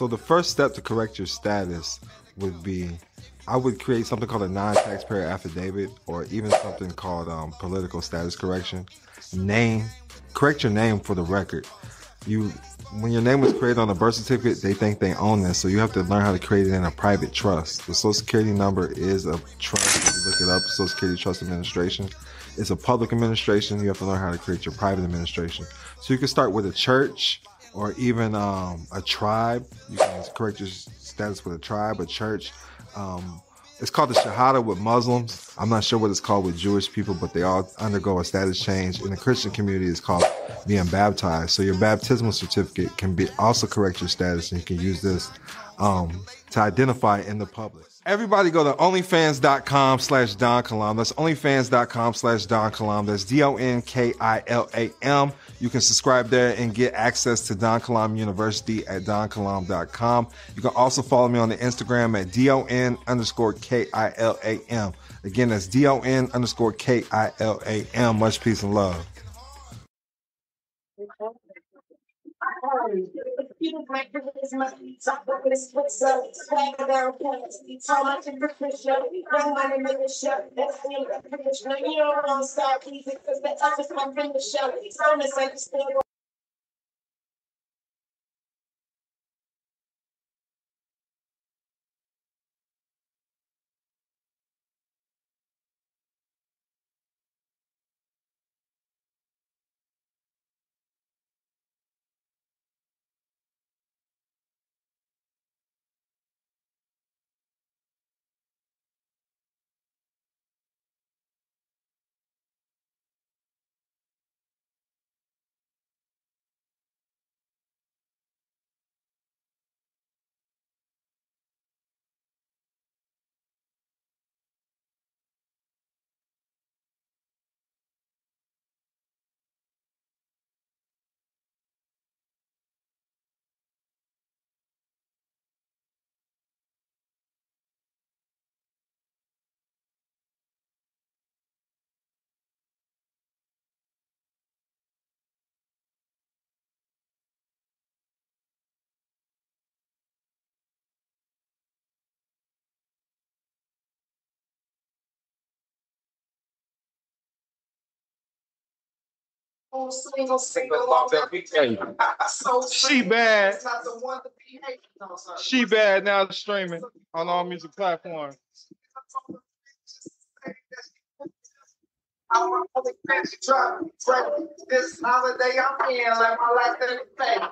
So the first step to correct your status would be I would create something called a non-taxpayer affidavit or even something called um, political status correction. Name, correct your name for the record. You, when your name was created on a birth certificate, they think they own this, so you have to learn how to create it in a private trust. The Social Security number is a trust. If you look it up, Social Security Trust Administration. It's a public administration. You have to learn how to create your private administration. So you can start with a church or even um, a tribe. You can correct your status with a tribe, a church. Um, it's called the Shahada with Muslims. I'm not sure what it's called with Jewish people, but they all undergo a status change. In the Christian community, it's called being baptized. So your baptismal certificate can be also correct your status, and you can use this um, to identify in the public. Everybody go to onlyfans.com slash Don Kilam. That's onlyfans.com slash Don Kilam. That's D-O-N-K-I-L-A-M. You can subscribe there and get access to Don Kilam University at donkilam.com. You can also follow me on the Instagram at D-O-N underscore K-I-L-A-M. Again, that's D-O-N underscore K-I-L-A-M. Much peace and love. You this money, talk about this what's up, swag down pants, tall much in profession, young money the show, that's the professional, you don't want to start easy, cause that's just my friend the show, so She bad. She bad now streaming on all music platforms. I want to. This holiday I'm in, my life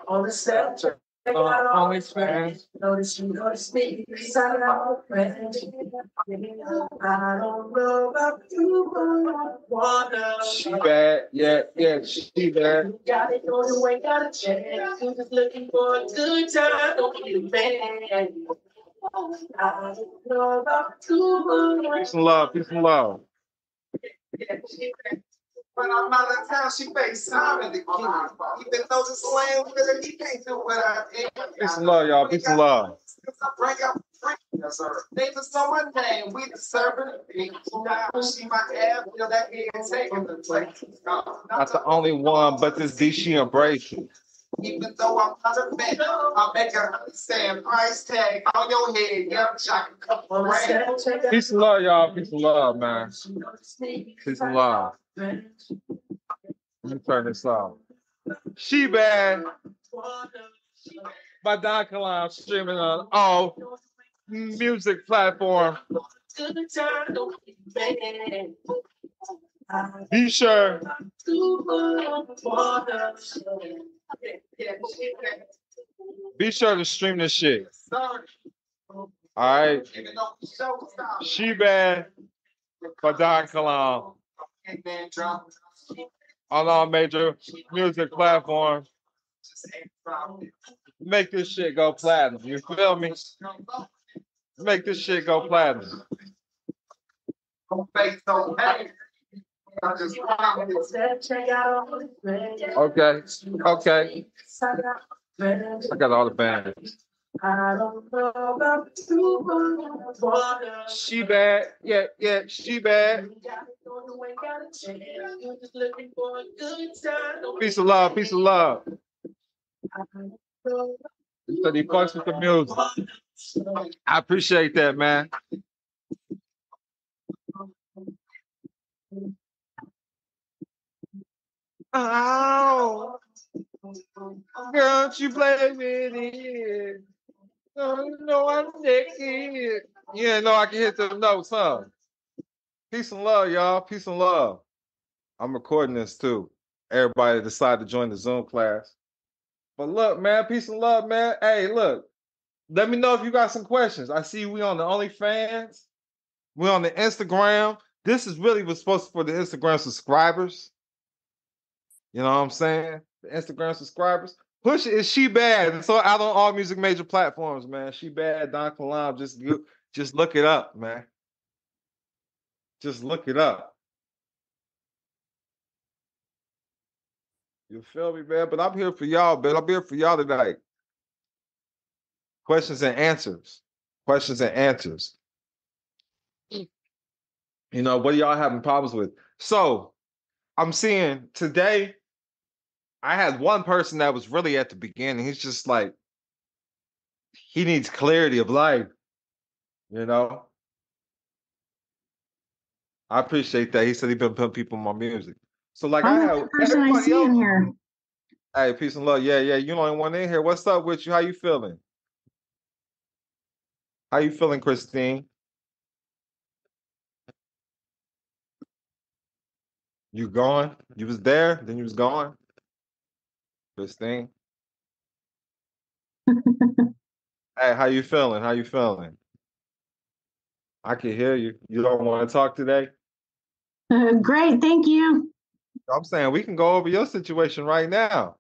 on the Snapchat. Uh, always friends. Notice you notice me. I don't know about you, wanna. She bad, yeah, yeah, she bad. Got it on the way, got a chance. You just looking for a good time, don't be a man. I don't know about you. Peace and love, peace and love. Yeah, she bad. When I'm out of town, she the key. Even though this with he can't do what I am. Peace and love, y'all. Peace and love. Bring up Yes, sir. They know my name. We the servant. She my ass. Feel that he ain't taking the place. Not the only one, but this D she embrace Even though I'm not a man, I make her understand price tag on your head. Yeah, shot a couple of Peace and love, y'all. Peace and love, man. Peace and love. Let me turn this off. She bad. By Don Kilam streaming on all music platform. Be sure. Be sure to stream this shit. All right. She bad. By Don Kilam on all major music platforms. Make this shit go platinum. You feel me? Make this shit go platinum. Okay. Okay. I got all the bands. She bad. Yeah, yeah, she bad. Peace of love, peace of love. He said he fucks with the music. I appreciate that, man. Oh, don't you play with it? Oh, no, I'm naked. Yeah, no, I can hit the notes, huh? Peace and love, y'all. Peace and love. I'm recording this too. Everybody decided to join the Zoom class. But look, man, peace and love, man. Hey, look, let me know if you got some questions. I see we on the OnlyFans. We on the Instagram. This is really was supposed for the Instagram subscribers. You know what I'm saying? The Instagram subscribers. Push. Is she bad? So out on all music major platforms, man. She bad. Don Kilam. Just just look it up, man. Just look it up. You feel me, man? But I'm here for y'all, man. I'm here for y'all tonight. Questions and answers. Questions and answers. You know, what y'all having problems with? So I'm seeing today, I had one person that was really at the beginning. He's just like, he needs clarity of life, you know. I appreciate that. He said he been putting people on my music. So like I'm I have person I see else, in here. Hey, peace and love. Yeah, yeah. You the only one in here. What's up with you? How you feeling? How you feeling, Christine? You gone? You was there, then you was gone. Christine. hey, how you feeling? How you feeling? I can hear you. You don't want to talk today? Uh, great, thank you. I'm saying we can go over your situation right now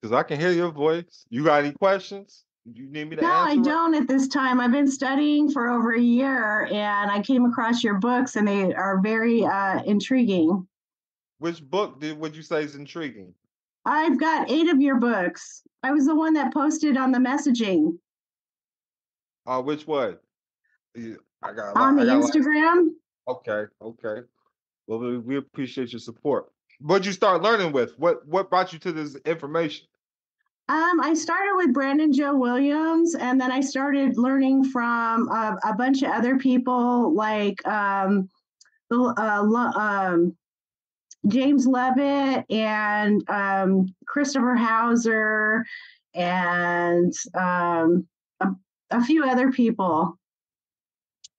because I can hear your voice. You got any questions? You need me to no, I don't at this time. I've been studying for over a year and I came across your books and they are very uh, intriguing. Which book did would you say is intriguing? I've got eight of your books. I was the one that posted on the messaging. Uh, which one? I got on the Instagram. Okay, okay. Well, we, we appreciate your support. What'd you start learning with? What what brought you to this information? Um, I started with Brandon Joe Williams, and then I started learning from a, a bunch of other people like um, uh, um, James Levitt and um, Christopher Hauser and um, a, a few other people.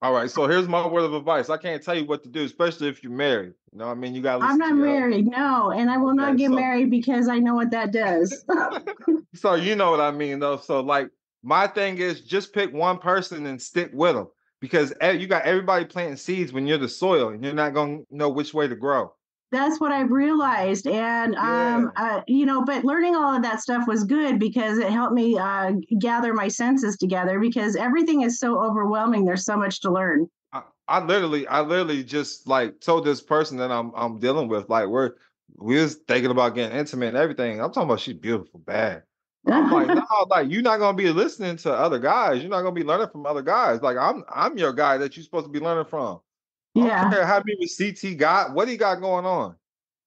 All right, so here's my word of advice. I can't tell you what to do, especially if you're married. You know, I mean, you got. I'm not married, no, and I will okay, not get so, married because I know what that does. so you know what I mean, though. So like, my thing is just pick one person and stick with them because you got everybody planting seeds when you're the soil, and you're not gonna know which way to grow that's what I've realized. And, um, uh, you know, but learning all of that stuff was good because it helped me uh, gather my senses together because everything is so overwhelming. There's so much to learn. I, I literally, I literally just like told this person that I'm, I'm dealing with, like, we're, we was thinking about getting intimate and everything. I'm talking about she's beautiful, bad. I'm like, no, like you're not gonna be listening to other guys. You're not gonna be learning from other guys. Like I'm, I'm your guy that you're supposed to be learning from. Yeah. I how many CT got, what he got going on.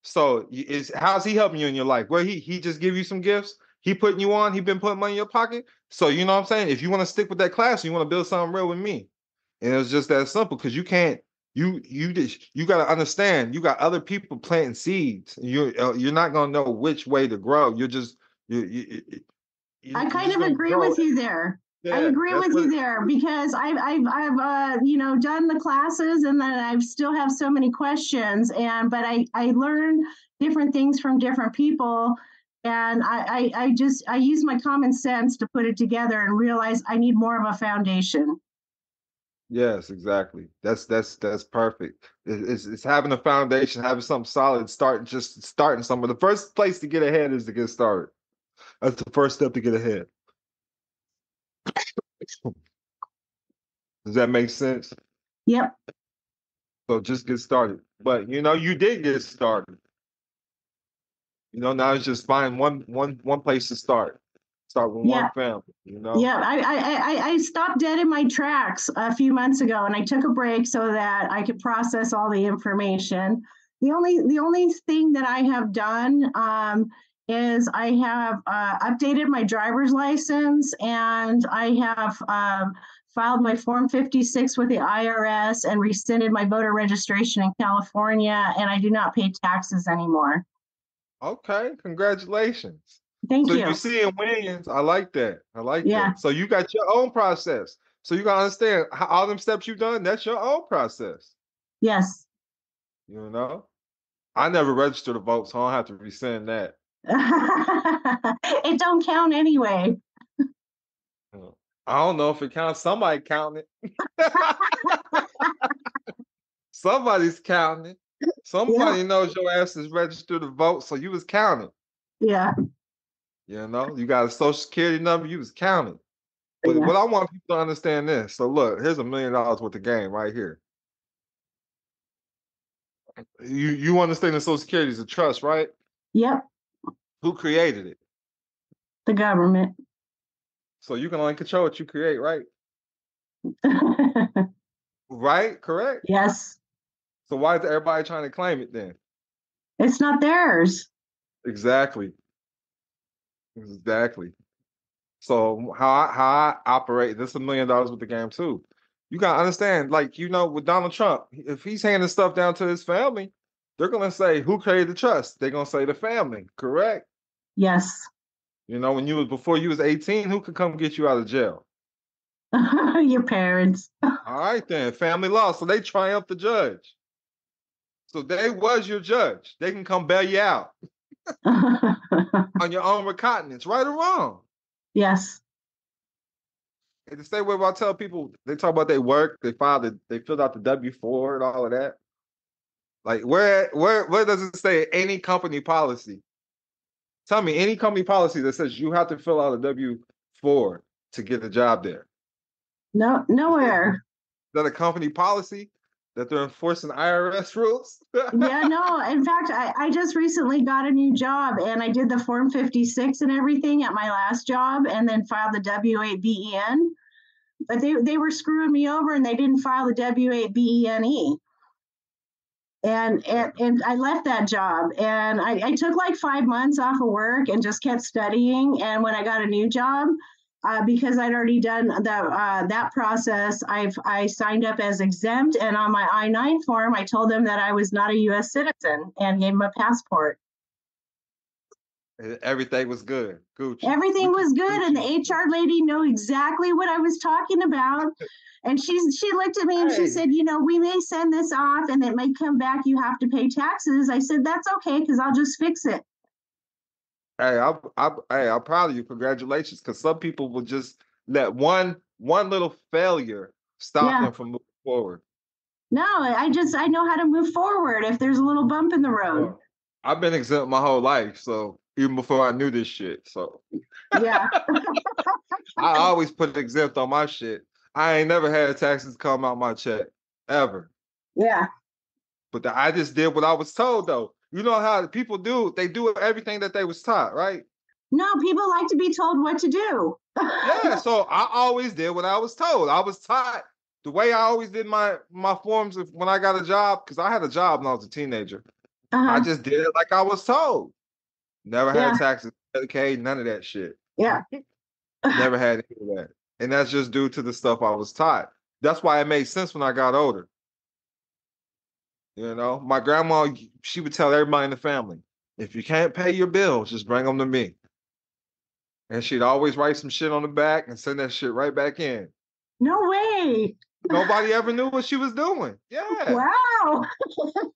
So is how's he helping you in your life? Where he he just give you some gifts? He putting you on, he been putting money in your pocket. So you know what I'm saying? If you want to stick with that class, you want to build something real with me. And it's just that simple because you can't you you just you got to understand you got other people planting seeds you're uh, you're not going to know which way to grow you're just you, you, you i kind of agree with you there I agree with you there because I've I've I've uh, you know done the classes and then I still have so many questions and but I I learn different things from different people and I, I I just I use my common sense to put it together and realize I need more of a foundation. Yes, exactly. That's that's that's perfect. It's, it's having a foundation, having something solid, start just starting somewhere. The first place to get ahead is to get started. That's the first step to get ahead. Does that make sense? Yep. So just get started. But you know, you did get started. You know, now it's just find one one one place to start. Start with yeah. one family. You know. Yeah, I, I I I stopped dead in my tracks a few months ago, and I took a break so that I could process all the information. The only the only thing that I have done um, is I have uh, updated my driver's license and I have um, filed my Form 56 with the IRS and rescinded my voter registration in California, and I do not pay taxes anymore. Okay, congratulations. Thank so you. you're seeing wins. I like that. I like Yeah. that. So you got your own process. So you gotta understand how, all them steps you've done. That's your own process. Yes. You know, I never registered to vote, so I don't have to rescind that. it don't count anyway. Mm. I don't know if it counts. Somebody counting it. Somebody's counting it. Somebody knows your ass is registered to vote, so you was counting. Yeah. You know, you got a social security number, you was counting. But Yeah. what I want people to understand this. So look, here's a million dollars worth of game right here. You you understand the social security is a trust, right? Yep. Who created it? The government. So you can only control what you create, right? Right? Correct? yes. So why is everybody trying to claim it then? It's not theirs. Exactly. Exactly. So how I, how I operate, this is a million dollars with the game too. You gotta understand, like you know, with Donald Trump, if he's handing stuff down to his family, they're gonna say who created the trust. They're gonna say the family, correct? Yes. You know, when you was before you was 18, who could come get you out of jail? Your parents. All right then, family law. So they triumphed the judge. So they was your judge. They can come bail you out on your own recognizance, right or wrong. yes. And the same way I tell people they talk about their work, they filed it, they filled out the W four and all of that. Like where where where does it say any company policy? Tell me any company policy that says you have to fill out a W four to get the job there. No, nowhere. Is that a company policy that they're enforcing IRS rules? yeah, no. In fact, I, I just recently got a new job and I did the Form 56 and everything at my last job and then filed the W 8 BEN. But they, they were screwing me over and they didn't file the W 8 BENE. And, and and I left that job and I, I took like five months off of work and just kept studying. And when I got a new job, uh, because I'd already done that uh, that process, I've I signed up as exempt, and on my I nine form, I told them that I was not a U.S. citizen and gave them a passport. And Everything was good. Gucci. Everything was good, and the HR lady knew exactly what I was talking about. And she's she looked at me and Hey. she said, "You know, we may send this off, and it may come back. You have to pay taxes." I said, "That's okay, because I'll just fix it." Hey, I'm, I'm, hey, I'm proud of you. Congratulations, because some people will just let one one little failure stop Yeah. them from moving forward. No, I just I know how to move forward if there's a little bump in the road. I've been exempt my whole life, so even before I knew this shit, so Yeah, I always put exempt on my shit. I ain't never had taxes come out my check ever, yeah, but the, I just did what I was told though. You know how people do? They do everything that they was taught, right? no. People like to be told what to do. Yeah, so I always did what I was told. I was taught the way I always did my my forms of when I got a job because I had a job when I was a teenager. I Uh-huh. just did it like I was told. Never had Yeah. taxes, Medicaid, none of that shit. Yeah. Never had any of that, and that's just due to the stuff I was taught. That's why it made sense when I got older. You know, my grandma, she would tell everybody in the family, if you can't pay your bills, just bring them to me. And she'd always write some shit on the back and send that shit right back in. No way. Nobody ever knew what she was doing. Yeah. Wow.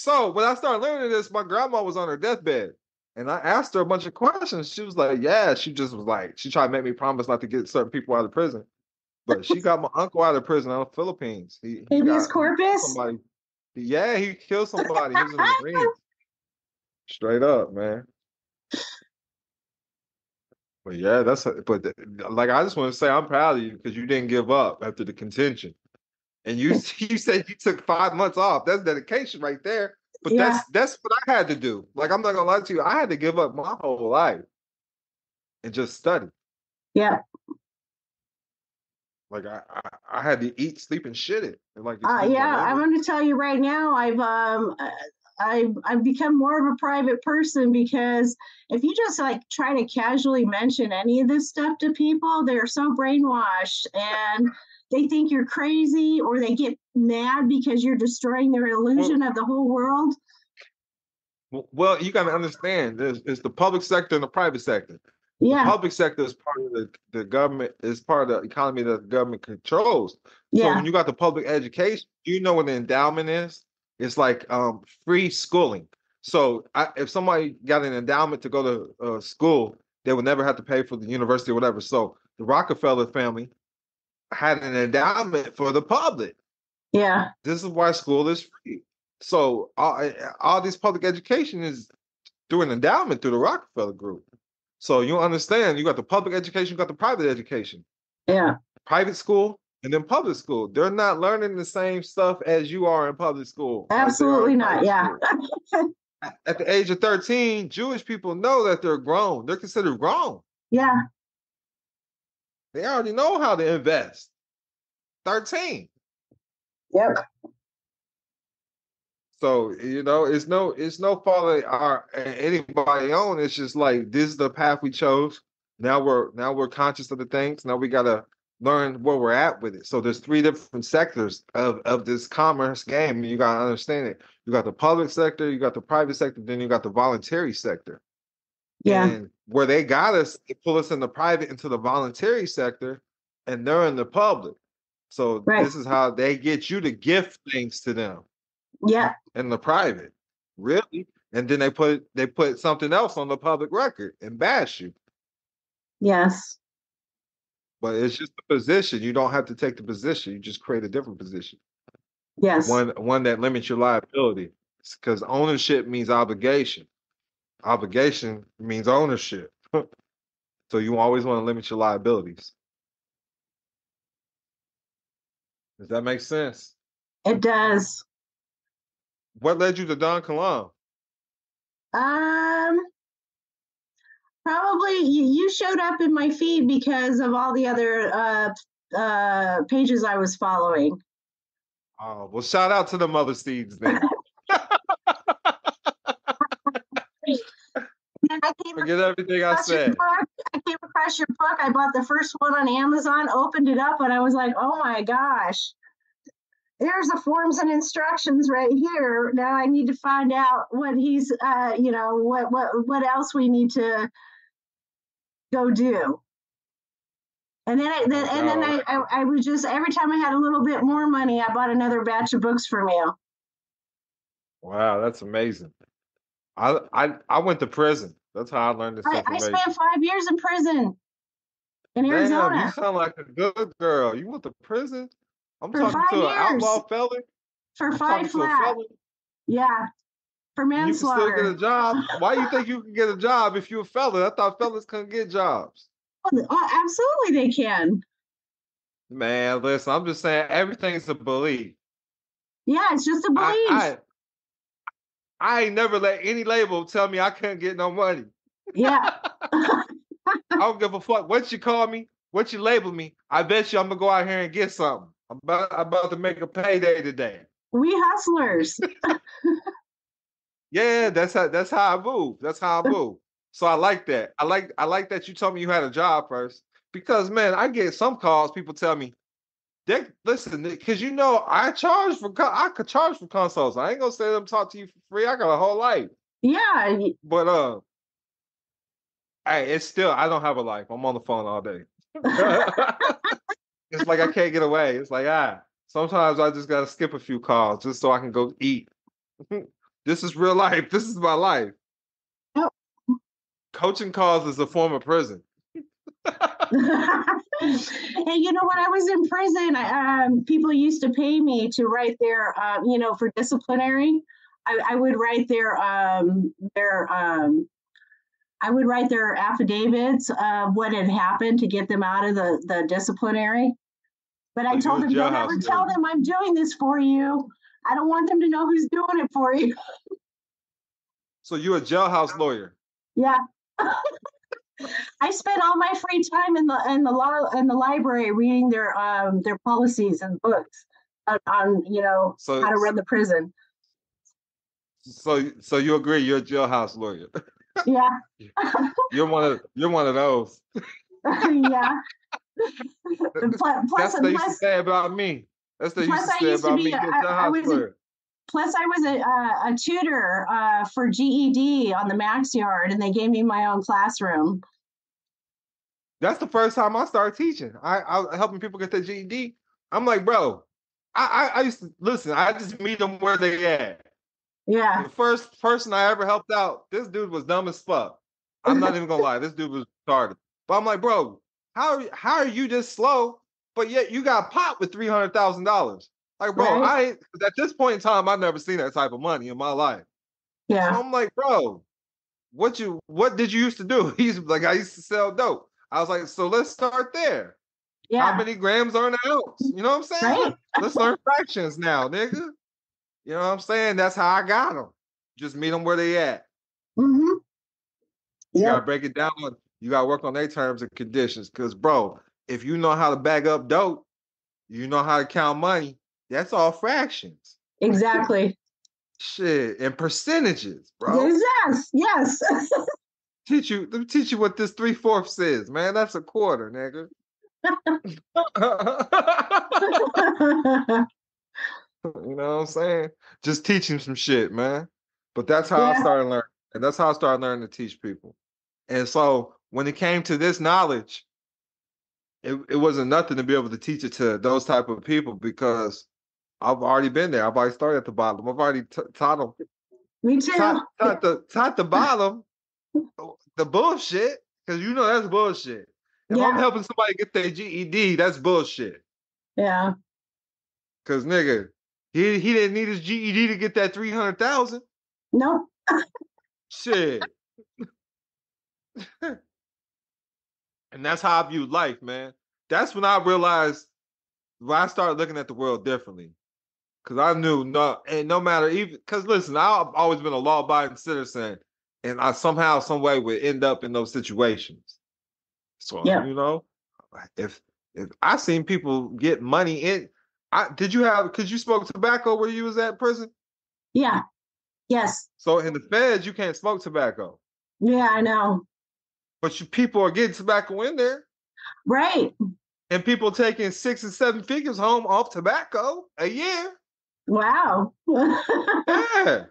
So when I started learning this, my grandma was on her deathbed. And I asked her a bunch of questions. She was like, Yeah, she just was like, she tried to make me promise not to get certain people out of prison. But she got my uncle out of prison out of the Philippines. He, he Habeas corpus. somebody. Yeah, he killed somebody. He was in the Marines. Straight up, man. But yeah, that's a, but like I just want to say I'm proud of you because you didn't give up after the contention. And you you said you took five months off. That's dedication right there. But Yeah. that's that's what I had to do. Like I'm not gonna lie to you, I had to give up my whole life and just study. Yeah. Like I I, I had to eat, sleep, and shit it. And like Uh, yeah. I'm me. going to tell you right now. I've um. uh, I've I've become more of a private person because if you just like try to casually mention any of this stuff to people, they're so brainwashed and they think you're crazy or they get mad because you're destroying their illusion well, of the whole world. Well, you got to understand, there's, there's the public sector and the private sector. Yeah. The public sector is part of the, the government, is part of the economy that the government controls. Yeah. So when you got the public education, you know what the endowment is? It's like um, free schooling. So I, if somebody got an endowment to go to uh, school, they would never have to pay for the university or whatever. So the Rockefeller family had an endowment for the public. Yeah. This is why school is free. So all, eh, all this public education is through an endowment through the Rockefeller Group. So you understand, you got the public education, you got the private education. Yeah. Private school and then public school. They're not learning the same stuff as you are in public school. Absolutely not. Yeah. At the age of 13, Jewish people know that they're grown. They're considered grown. Yeah. They already know how to invest. 13. Yep. So you know, it's no, it's no fault of our anybody own. It's just like this is the path we chose. Now we're now we're conscious of the things. Now we gotta learn where we're at with it. So there's three different sectors of of this commerce game. You gotta understand it. You got the public sector, you got the private sector, then you got the voluntary sector. Yeah. And where they got us, they pull us in the private into the voluntary sector, and they're in the public. So right. this is how they get you to gift things to them. Yeah. In the private. Really? And then they put they put something else on the public record and bash you. Yes. But it's just a position. You don't have to take the position. You just create a different position. Yes. One one that limits your liability. Because ownership means obligation. Obligation means ownership. so you always want to limit your liabilities. Does that make sense? It does. What led you to Don Kilam? Um, probably you, you showed up in my feed because of all the other uh, uh, pages I was following. Oh well, shout out to the mother seeds then. I came Forget everything I said. I came across your book. I bought the first one on Amazon, opened it up, and I was like, "Oh my gosh!" there's the forms and instructions right here. Now I need to find out what he's, uh, you know, what what what else we need to go do. And then, I, then and then I, I, I would just every time I had a little bit more money, I bought another batch of books from you. Wow, that's amazing. I I I went to prison. That's how I learned this. I, I spent five years in prison in Arizona. You sound like a good girl. You went to prison? I'm for talking to an outlaw felon. For I'm five flat. Yeah. For manslaughter. You can still get a job. Why do you think you can get a job if you're a felon? I thought felons couldn't get jobs. Oh, absolutely, they can. Man, listen, I'm just saying everything's a belief. Yeah, it's just a belief. I, I, ain't never let any label tell me I couldn't get no money. Yeah. I don't give a fuck what you call me, what you label me. I bet you I'm gonna go out here and get something. I'm about, I'm about to make a payday today. We hustlers. yeah, that's how that's how I move. That's how I move. So I like that. I like I like that you told me you had a job first. Because man, I get some calls, people tell me, they listen, because you know I charge for I could charge for consults. I ain't gonna say them talk to you for free. I got a whole life. Yeah. But uh hey, it's still I don't have a life. I'm on the phone all day. it's like I can't get away. It's like ah, sometimes I just gotta skip a few calls just so I can go eat. this is real life. This is my life. Coaching calls is a form of prison. hey, you know when I was in prison, um, people used to pay me to write their, uh, you know, for disciplinary. I, I would write their um, their um, I would write their affidavits of what had happened to get them out of the, the disciplinary. But I told them, don't ever tell them I'm doing this for you. I don't want them to know who's doing it for you. So you're a jailhouse lawyer? Yeah. I spent all my free time in the in the law in the library reading their um their policies and books on, on you know so, how to run the prison. So so you agree you're a jailhouse lawyer. Yeah. you're one of you're one of those. yeah. plus, plus, That's what they used to say about me. That's what they plus used to say to about me. a I- I was a-. plus I was a, a, a tutor uh, for GED on the Max Yard, and they gave me my own classroom. That's the first time I started teaching. I, I was helping people get their GED. I'm like, bro, I, I, I used to listen. I just meet them where they at. Yeah. The first person I ever helped out, this dude was dumb as fuck. I'm not even gonna lie, this dude was retarded. But I'm like, bro, how how are you this slow? But yet you got popped with three hundred thousand dollars. Like, bro, Right. I at this point in time, I've never seen that type of money in my life. So Yeah. I'm like, bro, what you what did you used to do? He's like, I used to sell dope. I was like, so let's start there. Yeah. How many grams are in an ounce? You know what I'm saying? Right. Let's learn fractions now, nigga. You know what I'm saying? That's how I got them. Just meet them where they at. Mm-hmm. You Yeah. gotta break it down. You gotta work on their terms and conditions. Cause bro, if you know how to bag up dope, you know how to count money. That's all fractions. Exactly. Shit. And percentages, bro. Yes. Yes. Teach you, let me teach you what this three fourths is, man. That's a quarter, nigga. You know what I'm saying? Just teach him some shit, man. But that's how I started learning. And that's how I started learning to teach people. And so when it came to this knowledge, it, it wasn't nothing to be able to teach it to those type of people because I've already been there. I've already started at the bottom. I've already t- taught them, Me too. taught, taught the taught the bottom uh, the bullshit because you know that's bullshit. If I'm helping somebody get their GED, that's bullshit. Yeah. Cause nigga, he he didn't need his GED to get that three hundred thousand. No. Shit. and that's how I view life, man. That's when I realized when I started looking at the world differently. Cause I knew no, and no matter even because listen, I've always been a law-abiding citizen, and I somehow, some way would end up in those situations. So Yeah. you know, if if I seen people get money in, I did you have because you smoked tobacco where you was at prison? Yeah. Yes. So in the feds, you can't smoke tobacco. Yeah, I know. But you people are getting tobacco in there, Right. and people taking six and seven figures home off tobacco a year. Wow. Yeah,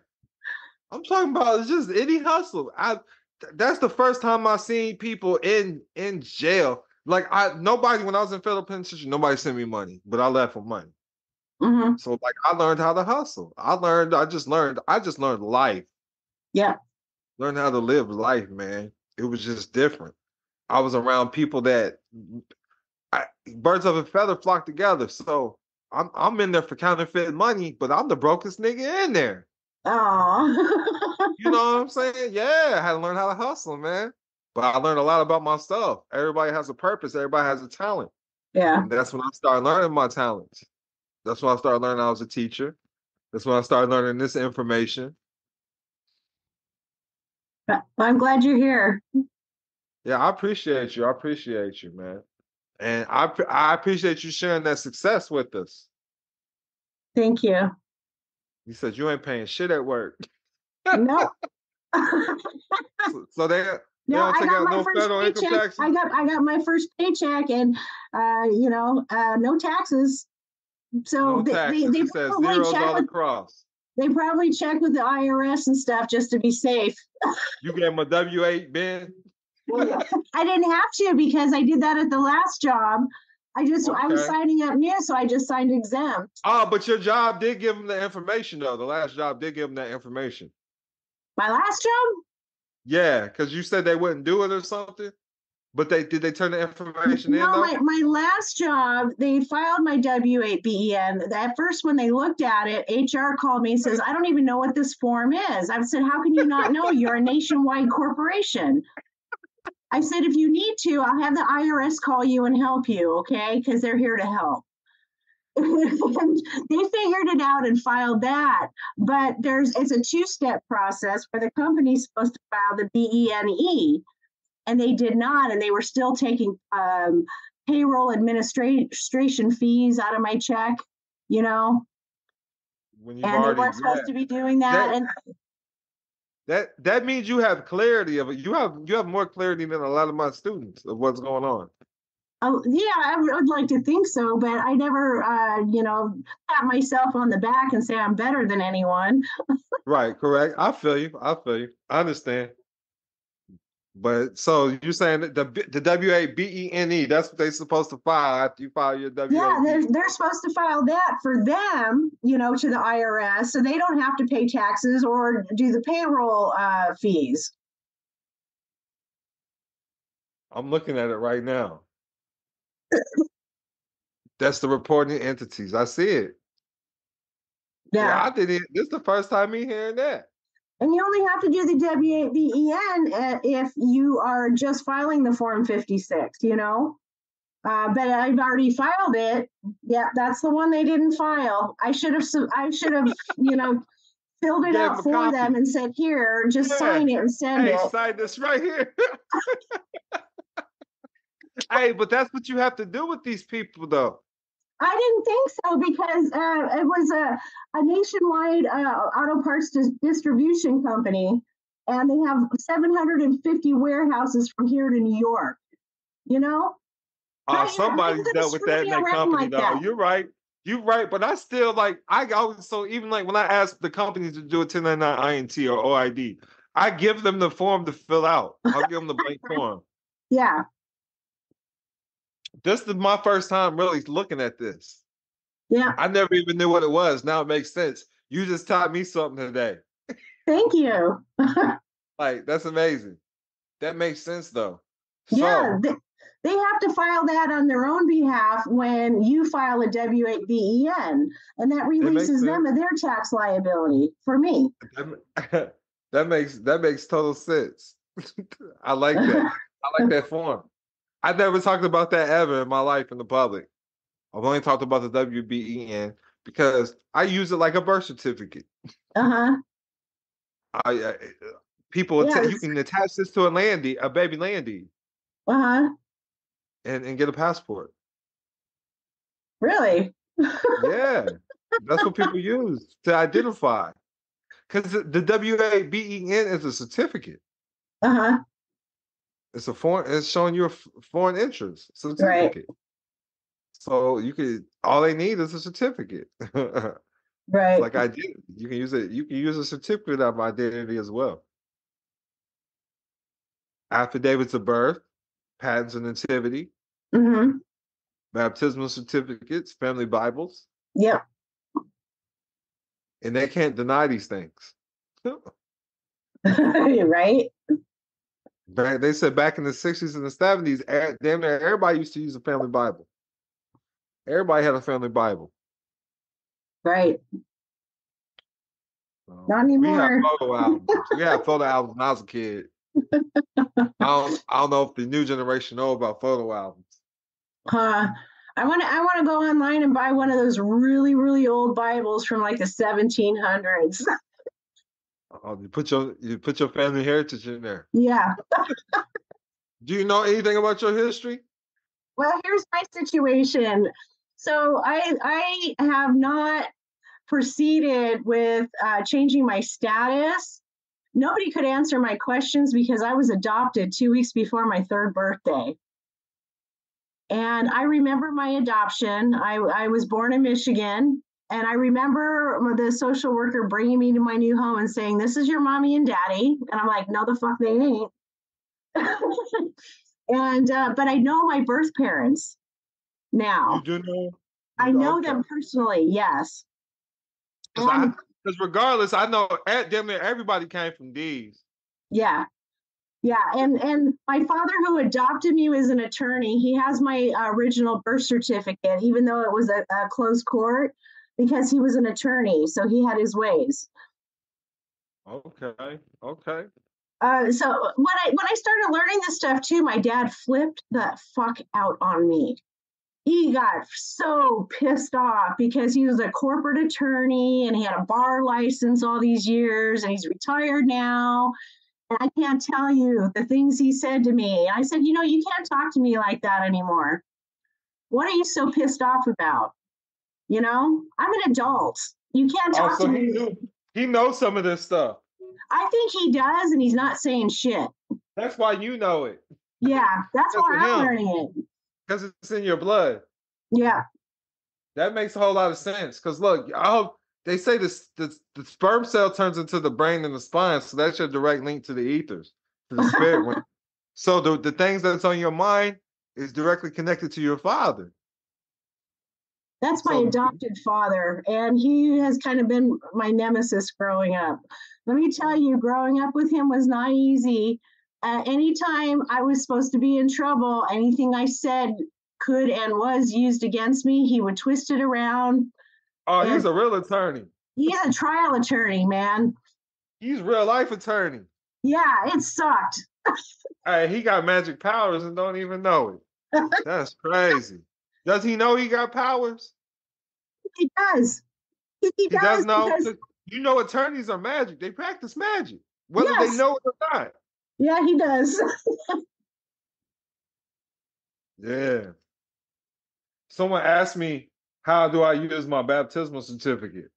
I'm talking about it's just any hustle. I that's the first time I seen people in in jail. Like I nobody when I was in federal penitentiary, nobody sent me money, but I left with money. hmm So like I learned how to hustle. I learned. I just learned. I just learned life. Yeah. learned how to live life, man. It was just different. I was around people that I, birds of a feather flock together. So I'm I'm in there for counterfeit money, but I'm the brokest nigga in there. Oh. You know what I'm saying? Yeah, I had to learn how to hustle, man. But I learned a lot about myself. Everybody has a purpose. Everybody has a talent. yeah. And that's when I started learning my talents. That's when I started learning I was a teacher. That's when I started learning this information. Well, I'm glad you're here. Yeah, I appreciate you. I appreciate you, man. And I I appreciate you sharing that success with us. Thank you. You said you ain't paying shit at work. No. So, so they, No, don't I got out my no first paycheck. I got I got my first paycheck, and uh, you know, uh, no taxes. So no they, taxes. they, they probably check with, across. they probably check with the IRS and stuff just to be safe. You gave them a W eight, Ben. I didn't have to because I did that at the last job. I just I was signing up new, so I just signed exempt. Oh, but your job did give them the information though. The last job did give them that information. My last job? Yeah, because you said they wouldn't do it or something. But they did they turn the information in No, my, my last job, they filed my W eight BEN. At first, when they looked at it, HR called me and says, "I don't even know what this form is." I said, "How can you not know? You're a nationwide corporation." I said, "If you need to, I'll have the IRS call you and help you, okay? Because they're here to help." and they figured it out and filed that, but there's it's a two-step process where the company's supposed to file the BENE, and they did not, and they were still taking um, payroll administration fees out of my check. You know, and they weren't supposed yeah. to be doing that. That- and that that means you have clarity of it. You have you have more clarity than a lot of my students of what's going on. Oh, yeah, I would like to think so, but I never, uh, you know, pat myself on the back and say I'm better than anyone. Right, correct. I feel you. I feel you. I understand. But so you're saying that the the W A B E N E, that's what they're supposed to file after you file your W Yeah, they're they're supposed to file that for them, you know, to the IRS, so they don't have to pay taxes or do the payroll uh, fees. I'm looking at it right now. That's the reporting entities. I see it. Yeah, Yeah, I didn't. This is the first time me hearing that. And you only have to do the W8BEN uh, if you are just filing the Form 56, you know. Uh, but I've already filed it. Yeah, that's the one they didn't file. I should have. I should have, you know, filled it out for copy. them and said, "Here, just Yeah. sign it and send Hey, it." sign this right here. hey, but that's what you have to do with these people, though. I didn't think so because uh, it was a, a nationwide uh, auto parts dis- distribution company, and they have 750 warehouses from here to New York. You know, Uh, How you- how you somebody's dealt with that in that company, like though. that? You're right. You're right. But I still like. I always so even like when I ask the companies to do a 1099 INT or OID, I give them the form to fill out. I'll give them the blank form. yeah, This is my first time really looking at this. yeah. I never even knew what it was. Now it makes sense. You just taught me something today. Thank you. Like that's amazing. That makes sense though. yeah, So they, they have to file that on their own behalf when you file a W8BEN, and that releases them of their tax liability for me. that, that makes that makes total sense. I like that. I like that form. I never talked about that ever in my life in the public. I've only talked about the WBEN because I use it like a birth certificate. Uh huh. I, I people Yeah, tell you can attach this to a landy, a baby landy. Uh huh. and, and get a passport. Really? Yeah, that's what people use to identify. Because the, the W8BEN is a certificate. Uh huh. It's a foreign. It's showing your f- foreign interest certificate. So you could. All they need is a certificate. Right. like I identity. You can use it. You can use a certificate of identity as well. Affidavits of birth, patents of nativity, mm-hmm. baptismal certificates, family Bibles, yeah and they can't deny these things. right. Back, they said back in the 60s and the 70s, eh, damn near everybody used to use a family Bible. Everybody had a family Bible. Right. So, Not We anymore. had photo albums. we had photo albums when I was a kid. I don't, I don't know if the new generation know about photo albums. Uh, I want to. I want to go online and buy one of those really, really old Bibles from like the 1700s. Oh, you put your you put your family heritage in there. yeah. Do you know anything about your history? Well, here's my situation. So I I have not proceeded with uh, changing my status. Nobody could answer my questions because I was adopted two weeks before my third birthday. And I remember my adoption. I, I was born in Michigan. And I remember the social worker bringing me to my new home and saying, This is your mommy and daddy. And I'm like, No, the fuck they ain't. and, uh, but I know my birth parents now. You do know. I know okay. them personally, yes. Because regardless, I know eh, damn near everybody came from these. Yeah. Yeah, and and my father who adopted me was an attorney. He has my uh, original birth certificate, even though it was a, a closed court, because he was an attorney, so he had his ways. Okay, okay. Uh, so when I when I started learning this stuff too, my dad flipped the fuck out on me. He got so pissed off because he was a corporate attorney and he had a bar license all these years, and he's retired now. And I can't tell you the things he said to me. I said, you know, you can't talk to me like that anymore. What are you so pissed off about? You know, I'm an adult. You can't Oh, talk so to he me. knew he knows some of this stuff. I think he does, and he's not saying shit. That's why you know it. Yeah, that's why I'm him. learning it. Because it's in your blood. Yeah. That makes a whole lot of sense. Because look, I hope they say this the, the sperm cell turns into the brain and the spine, so that's your direct link to the ethers, to the spirit. so the, the things that's on your mind is directly connected to your father. That's my So- adopted father, and he has kind of been my nemesis growing up. Let me tell you, growing up with him was not easy. Uh, anytime I was supposed to be in trouble, anything I said could and was used against me, he would twist it around. Oh, he's a real attorney. He's a trial attorney, man. He's real life attorney. Yeah, it sucked. Hey, he got magic powers and don't even know it. That's crazy. Does he know he got powers? He does. He, he He does know. because- You know, attorneys are magic. They practice magic, whether Yes. they know it or not. yeah, he does. Yeah. Someone asked me, how do I use my baptismal certificate?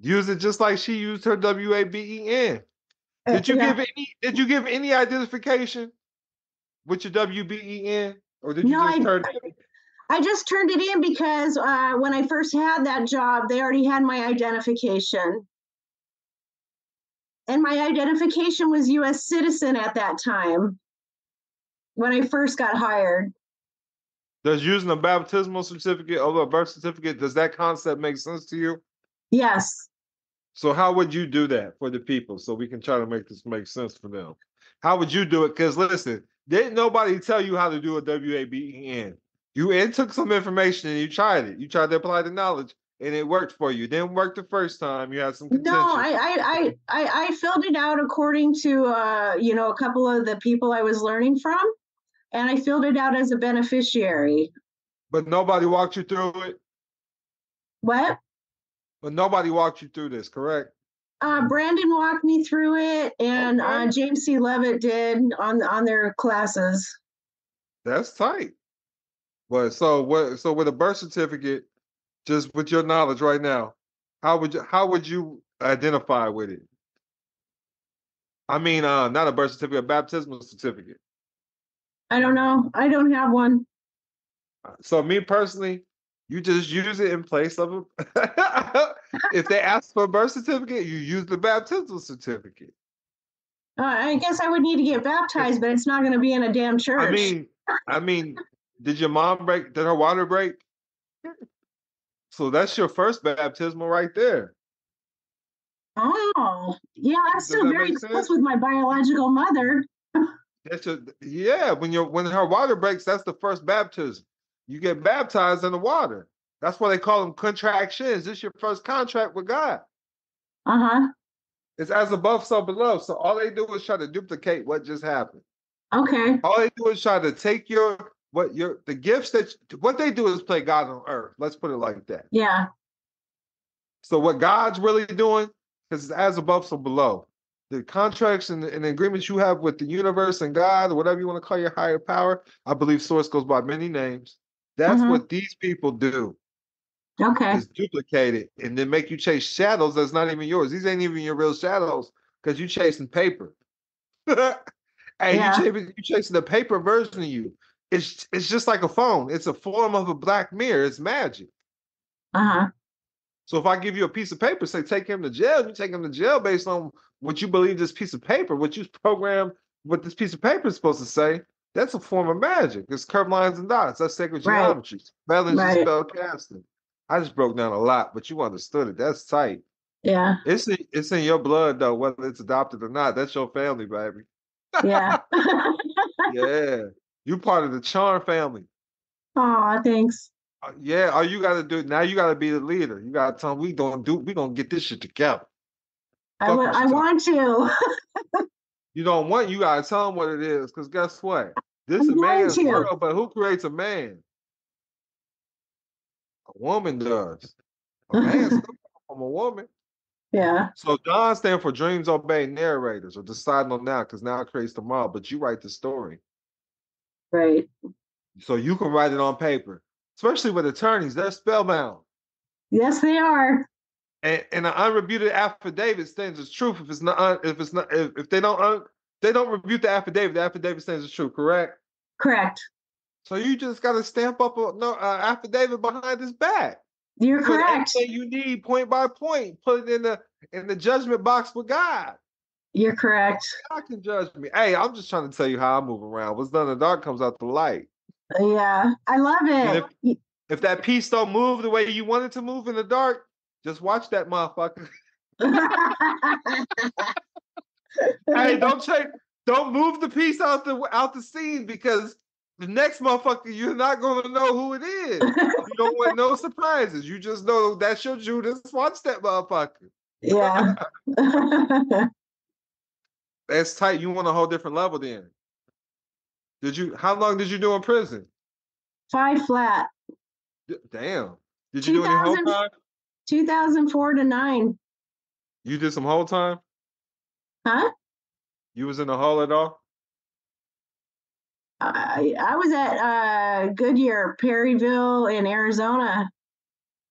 Use it just like she used her W A B E N. Uh, did you Yeah. give any did you give any identification with your W B E N? Or did you No, just I- turn it? I just turned it in because uh, when I first had that job, they already had my identification. And my identification was US citizen at that time when I first got hired. Does using a baptismal certificate over a birth certificate, does that concept make sense to you? Yes. So how would you do that for the people so we can try to make this make sense for them? How would you do it? Because listen, didn't nobody tell you how to do a W8BEN. You it took some information and you tried it. You tried to apply the knowledge and it worked for you. Didn't work the first time. You had some contention. No, I, I, I, I, I filled it out according to, uh, you know, a couple of the people I was learning from. And I filled it out as a beneficiary. but nobody walked you through it. What? But nobody walked you through this, correct? Uh, Brandon walked me through it, and uh, James C. Levitt did on on their classes. That's tight. But so what so with a birth certificate, just with your knowledge right now, how would you how would you identify with it? I mean, uh, not a birth certificate, a baptismal certificate. I don't know. I don't have one. So me personally, you just use it in place of a. if they ask for a birth certificate, you use the baptismal certificate. Uh, I guess I would need to get baptized, but it's not going to be in a damn church. I mean, I mean, did your mom break? Did her water break? So that's your first baptismal right there. oh, yeah, I'm Does still very close with my biological mother. That's your, yeah. When your when her water breaks, that's the first baptism. You get baptized in the water. That's why they call them contractions. This is your first contract with God. Uh huh. It's as above, so below. So all they do is try to duplicate what just happened. Okay. All they do is try to take your what your the gifts that what they do is play God on earth. Let's put it like that. Yeah. So what God's really doing, because it's as above, so below. The contracts and the, and the agreements you have with the universe and God, or whatever you want to call your higher power, I believe Source goes by many names. That's Mhm. what these people do Okay. is duplicate it and then make you chase shadows that's not even yours. These ain't even your real shadows because you chasing paper. hey, Yeah. you chasing you chasing the paper version of you. It's it's just like a phone. It's a form of a black mirror. It's magic. Uh huh. So if I give you a piece of paper, say take him to jail, you take him to jail based on what you believe this piece of paper, what you program, what this piece of paper is supposed to say. That's a form of magic. It's curved lines and dots. That's sacred Right. geometry. Spelling Right. spell casting. I just broke down a lot, but you understood it. That's tight. Yeah. It's in, it's in your blood though, whether it's adopted or not. That's your family, baby. Yeah. Yeah, you part of the Charm family. Aw, thanks. Uh, Yeah, all you got to do now, you got to be the leader. You got to tell them we gonna do, we gonna get this shit together. I what I you want to. You don't want, you gotta tell them what it is. Because guess what? This is I'm a going man's to. world, but who creates a man? A woman does. A man still from a woman. Yeah. So Don stand for dreams obey narrators or deciding on now because now it creates tomorrow, but you write the story. Right. So you can write it on paper. Especially with attorneys, they're spellbound. Yes, they are. and, and an unrebuted affidavit stands as truth if it's not if it's not if, if they don't un, they don't rebut the affidavit, the affidavit stands as true, correct? Correct. So you just got to stamp up a no uh, affidavit behind his back. You're correct. you need point by point. Put it in the in the judgment box with God. You're correct. God can judge me. Hey, I'm just trying to tell you how I move around. What's done in the dark comes out the light. Yeah, I love it. If, if, that piece don't move the way you want it to move in the dark, just watch that motherfucker. hey, don't check. Don't move the piece out the out the scene because the next motherfucker you're not gonna know who it is. you don't want no surprises. You just know that's your Judas. Watch that motherfucker. Yeah. that's tight. You want a whole different level then. Did you how long did you do in prison? Five flat. Damn. Did you do any whole time? 2004 to 9. You did some whole time? Huh? You was in the hole at all? I, I was at uh, Goodyear, Perryville in Arizona.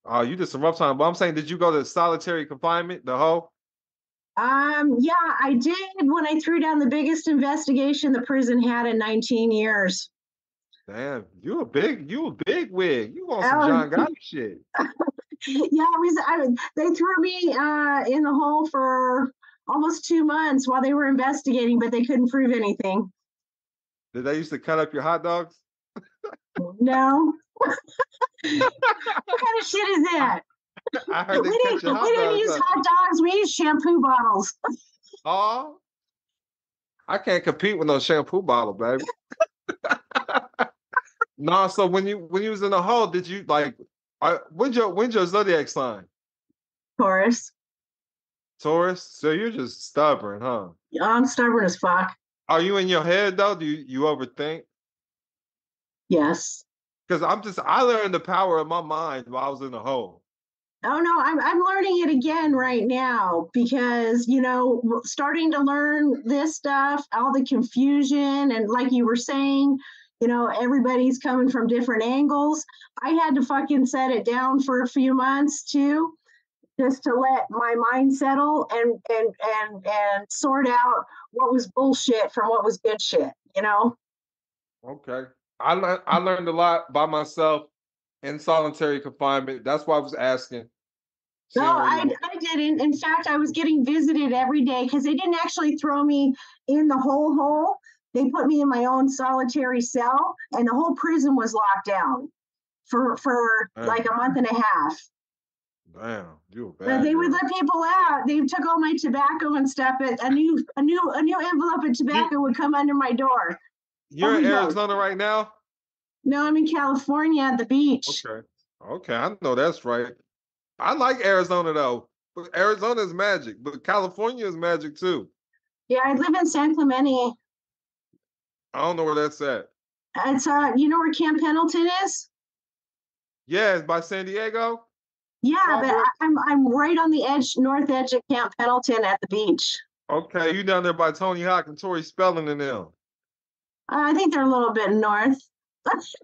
Oh, you did some rough time. But I'm saying, did you go to solitary confinement, the hole? Um, yeah, I did when I threw down the biggest investigation the prison had in 19 years. Damn, you a big, you a big wig. You want some oh, John Gotti shit. yeah, I was. I, they threw me uh, in the hole for almost two months while they were investigating, but they couldn't prove anything. Did they used to cut up your hot dogs? no. what kind of shit is that? I heard we didn't, we didn't use up. hot dogs. We used shampoo bottles. oh, I can't compete with no shampoo bottle, baby. no, so when you when you was in the hole, did you like? I, when's your when's your zodiac sign? Taurus. Taurus. So you're just stubborn, huh? Yeah, I'm stubborn as fuck. Are you in your head though? Do you, you overthink? Yes. Because I'm just I learned the power of my mind while I was in the hole. Oh no, I'm I'm learning it again right now because you know starting to learn this stuff, all the confusion, and like you were saying, you know everybody's coming from different angles. I had to fucking set it down for a few months too just to let my mind settle and and and and sort out what was bullshit from what was good shit you know? Okay. I learned i learned a lot by myself in solitary confinement. That's why i was asking no I, I didn't in fact i was getting visited every day because they didn't actually throw me in the whole hole they put me in my own solitary cell and the whole prison was locked down for for like a month and a half Damn, you were bad. But they would let people out. They took all my tobacco and stuff. But a new, a new, a new envelope of tobacco would come under my door. Oh You're in Arizona right now. No, I'm in California at the beach. Okay, okay, I know that's right. I like Arizona though. But Arizona is magic, but California is magic too. Yeah, I live in San Clemente. I don't know where that's at. It's uh, you know where Camp Pendleton is? Yeah, it's by San Diego. Yeah, but I'm I'm right on the edge, north edge of Camp Pendleton at the beach. Okay, you down there by Tony Hawk and Tori Spelling and them. Uh, I think they're a little bit north.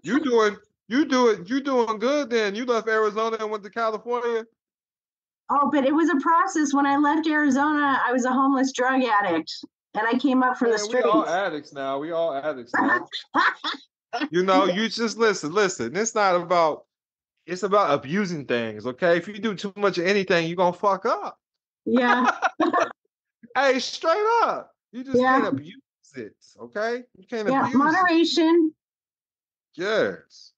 you doing you doing you doing good then. You left Arizona and went to California. Oh, but it was a process. When I left Arizona, I was a homeless drug addict, and I came up from Man, the streets. We all addicts now. We all addicts now. you know, you just listen, listen. It's not about it's about abusing things. Okay, if you do too much of anything, you're gonna fuck up. Yeah. hey, straight up, you just yeah. can't abuse it. Okay, you can't yeah, abuse moderation. It. Yes.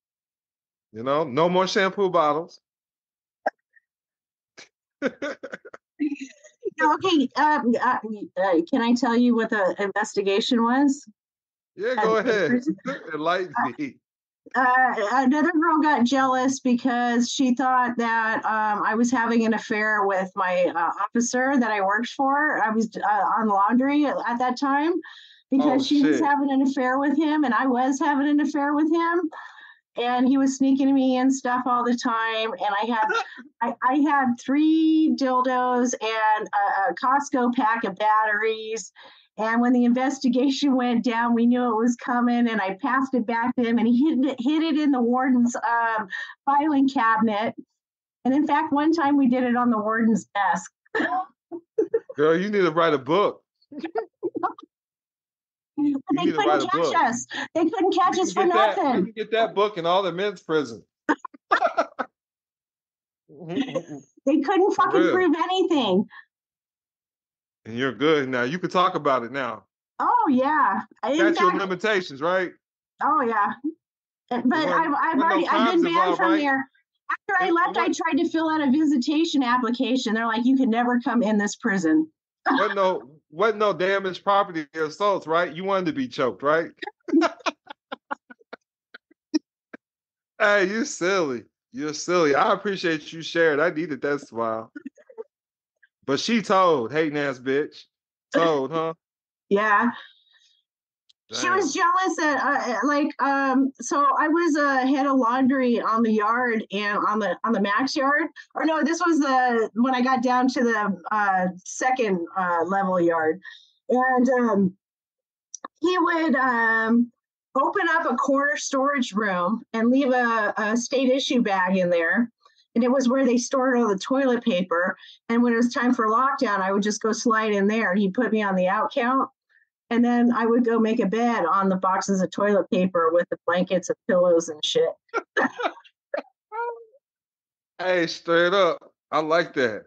You know, no more shampoo bottles. okay, um, uh, uh, can I tell you what the investigation was? Yeah, go ahead. Enlighten me uh, another girl got jealous because she thought that um, I was having an affair with my uh, officer that I worked for. I was uh, on laundry at that time because oh, she shit. was having an affair with him and I was having an affair with him. And he was sneaking me and stuff all the time. And I had, I, I, had three dildos and a, a Costco pack of batteries and when the investigation went down, we knew it was coming, and I passed it back to him, and he hid it, hid it in the warden's um, filing cabinet. And in fact, one time we did it on the warden's desk. Girl, you need to write a book. they couldn't catch us. They couldn't catch us for nothing. That, you get that book in all the men's prison. they couldn't fucking prove anything. And you're good now. You can talk about it now. Oh yeah. That's your limitations, right? Oh yeah. Eh, but I've, I've already I've been banned from right? here. After I left, I tried to fill out a visitation application. They're like, you can never come in this prison. what no what no damaged property assaults, right? You wanted to be choked, right? hey, you silly. You're silly. I appreciate you sharing. I needed that smile. But she told, hating ass bitch. Told, huh? Yeah. She was jealous that, uh, like, um, so I was uh, head of laundry on the yard and on the on the max yard, or no, this was the when I got down to the uh, second uh, level yard, and um, he would um, open up a corner storage room and leave a, a state issue bag in there, and it was where they stored all the toilet paper. And when it was time for lockdown, I would just go slide in there. He'd put me on the out count and then I would go make a bed on the boxes of toilet paper with the blankets and pillows and shit. hey, straight up. I like that.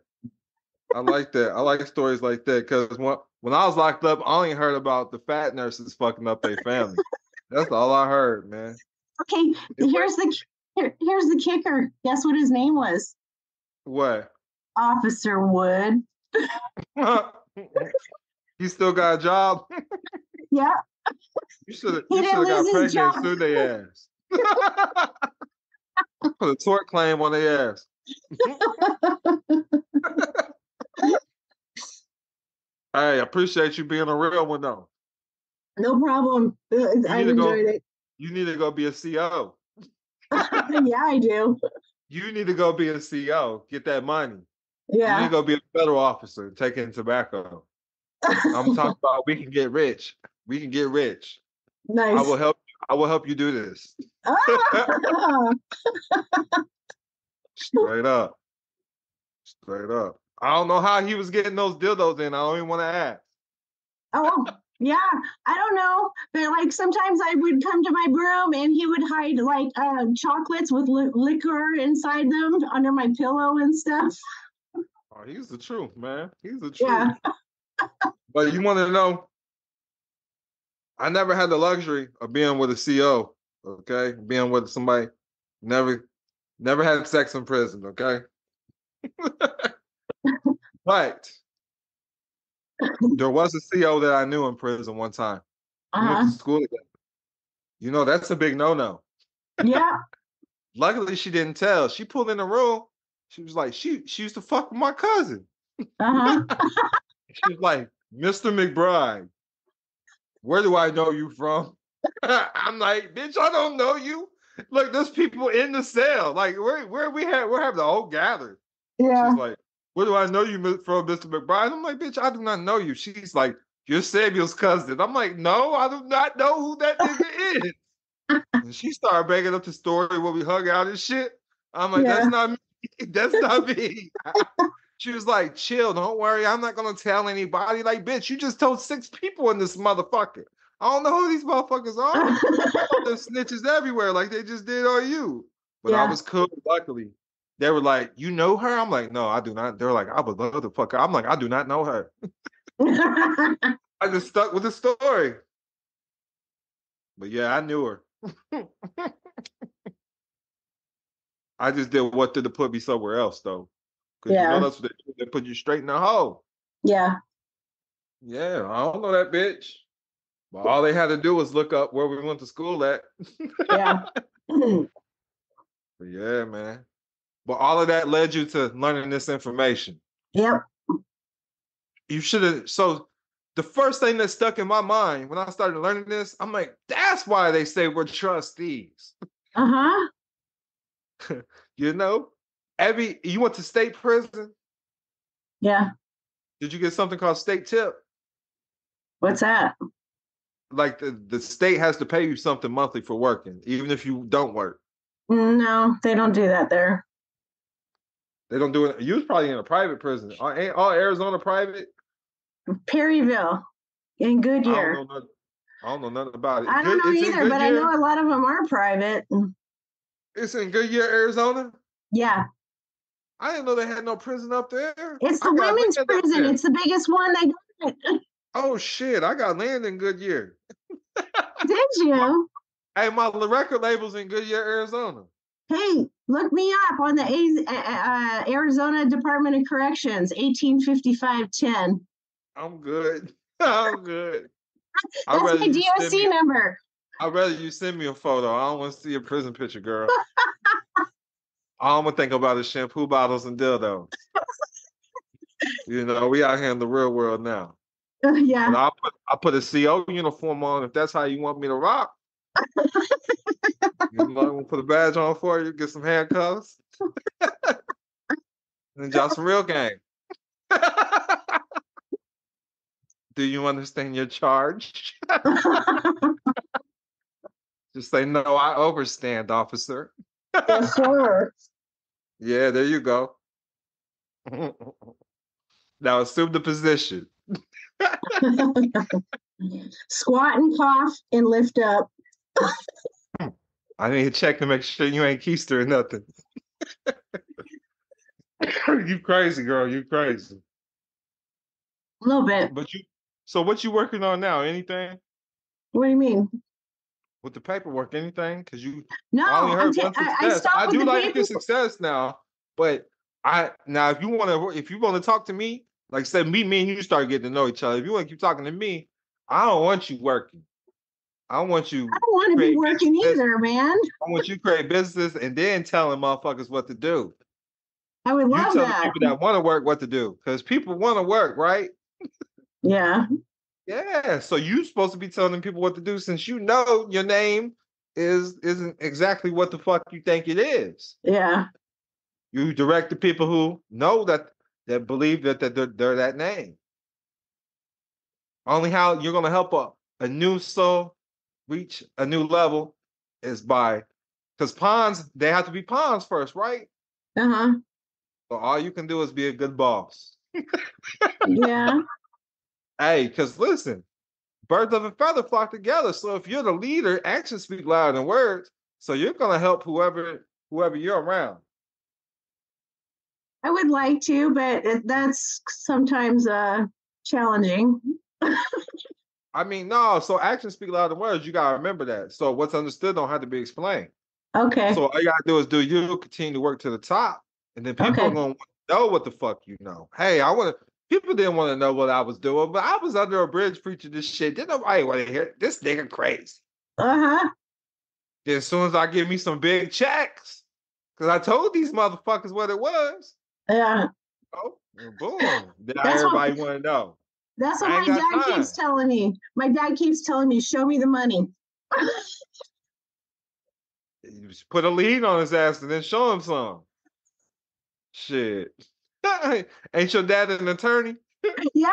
I like that. I like stories like that because when, when I was locked up, I only heard about the fat nurses fucking up their family. That's all I heard, man. Okay, here's the here, here's the kicker. Guess what his name was? What? Officer Wood. He still got a job. Yeah. You should have. You should have got pregnant sued their ass. Put a tort claim on their ass. hey, I appreciate you being a real one though. No problem. Uh, I enjoyed go, it. You need to go be a CO. yeah, I do. You need to go be a CO. Get that money. Yeah. You need to go be a federal officer taking tobacco. I'm talking about we can get rich. We can get rich. Nice. I will help. I will help you do this. Straight up. Straight up. I don't know how he was getting those dildos in. I don't even want to ask. Oh, yeah. I don't know. But like sometimes I would come to my room and he would hide like uh, chocolates with li- liquor inside them under my pillow and stuff. Oh, he's the truth, man. He's the truth. Yeah but you want to know? I never had the luxury of being with a CO. Okay, being with somebody. Never, never had sex in prison. Okay, but there was a CO that I knew in prison one time. Uh-huh. We went to uh-huh. school together. You know that's a big no-no. Yeah. Luckily, she didn't tell. She pulled in the room. She was like, she she used to fuck with my cousin. Uh-huh. She's like, Mr. McBride, where do I know you from? I'm like, bitch, I don't know you. Look, there's people in the cell. Like, where where we have we're having the whole gathered. Yeah. She's like, where do I know you from, Mr. McBride? I'm like, bitch, I do not know you. She's like, you're Samuel's cousin. I'm like, no, I do not know who that nigga is. and she started bringing up the story where we hung out and shit. I'm like, yeah. that's not me. That's not me. She was like, chill, don't worry. I'm not gonna tell anybody. Like, bitch, you just told six people in this motherfucker. I don't know who these motherfuckers are. There's snitches everywhere, like they just did on you. But yeah. I was cool, luckily. They were like, you know her? I'm like, no, I do not. They're like, I would love to fuck her. I'm like, I do not know her. I just stuck with the story. But yeah, I knew her. I just did what did to put me somewhere else though. Because yeah. you know that's what they, they put you straight in the hole. Yeah. Yeah, I don't know that bitch. But all they had to do was look up where we went to school at. yeah. but yeah, man. But all of that led you to learning this information. Yep. You should have. So the first thing that stuck in my mind when I started learning this, I'm like, that's why they say we're trustees. Uh huh. you know, Abby, you went to state prison? Yeah. Did you get something called state tip? What's that? Like the, the state has to pay you something monthly for working, even if you don't work. No, they don't do that there. They don't do it. You was probably in a private prison. Ain't all Arizona private? Perryville in I Goodyear. don't know nothing. I don't know nothing about it. I don't Good- know it's either, but I know a lot of them are private. It's in Goodyear, Arizona. Yeah, I didn't know they had no prison up there. it's the women's prison. It's the biggest one they got. Oh shit! I got land in Goodyear. Did you? Hey, my record label's in Goodyear, Arizona. Hey, look me up on the A- uh, uh, Arizona Department of Corrections, 1855-10. I'm good. I'm good. That's my DOC number. I'd rather you send me a photo. I don't want to see a prison picture, girl. All I'm gonna think about is shampoo bottles and dildos. you know, we out here in the real world now. yeah. I'll put I put a CO uniform on if that's how you want me to rock. you know, I'm gonna put a badge on for you, get some handcuffs, and drop some real game. Do you understand your charge? Just say no, I overstand, officer. Yes, sir. Yeah, there you go. now assume the position. Squat and cough and lift up. I need to check to make sure you ain't keister or nothing. you crazy, girl. You crazy. A little bit. But you so what you working on now? Anything What do you mean? With the paperwork? Anything? Because you No, I only heard ta- one success. I I, with do like paper. your success now, but I now if you want to if you want to talk to me, like I said, me, me and you start getting to know each other. If you want to keep talking to me, I don't want you working. I want you. I don't want to be working business. either, man. I want you to create business and then telling motherfuckers what to do. I would You love tell the that. people that want to work what to do because people want to work, right? Yeah. Yeah. So you're supposed to be telling people what to do since you know your name is isn't exactly what the fuck you think it is. Yeah. You direct the people who know that that believe that, that they're, they're that name. Only how you're gonna help a, a new soul reach a new level is by because pawns they have to be pawns first, right? Uh-huh. So all you can do is be a good boss. Yeah. Hey, because listen, birds of a feather flock together. So if you're the leader, actions speak louder than words. So you're gonna help whoever whoever you're around. I would like to, but it, that's sometimes uh challenging. I mean, no. So actions speak louder than words. You gotta remember that. So what's understood don't have to be explained. Okay. So all you gotta do is do you continue to work to the top, and then people Okay. are gonna know what the fuck you know. Hey, I want to. People didn't want to know what I was doing, but I was under a bridge preaching this shit. Didn't nobody want to hear this nigga crazy. Uh-huh. Then as soon as I give me some big checks, because I told these motherfuckers what it was. Yeah. Oh, boom. Then everybody want to know. That's what my dad keeps telling me. My dad keeps telling me, show me the money. You put a lead on his ass and then show him some. Shit. Ain't your dad an attorney? yeah.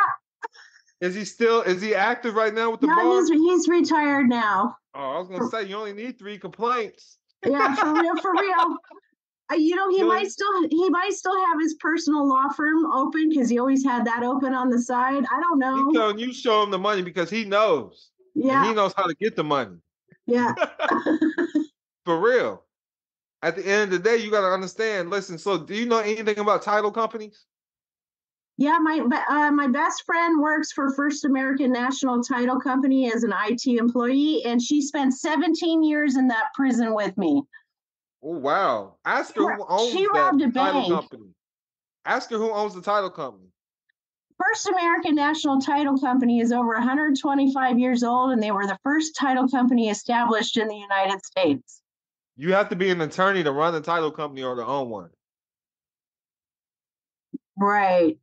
Is he still is he active right now with the No, bar? he's he's retired now. Oh, I was gonna say you only need three complaints. Yeah, for real, for real. Uh, you know, he You might still he might still have his personal law firm open because he always had that open on the side. I don't know. He telling you show him the money because he knows. Yeah, he knows how to get the money. yeah. For real. At the end of the day, you gotta understand. Listen, so do you know anything about title companies? Yeah, my uh, my best friend works for First American National Title Company as an IT employee, and she spent 17 years in that prison with me. Oh wow. Ask her who owns she that a title bank. company. Ask her who owns the title company. First American National Title Company is over 125 years old, and they were the first title company established in the United States. You have to be an attorney to run a title company or to own one. Right.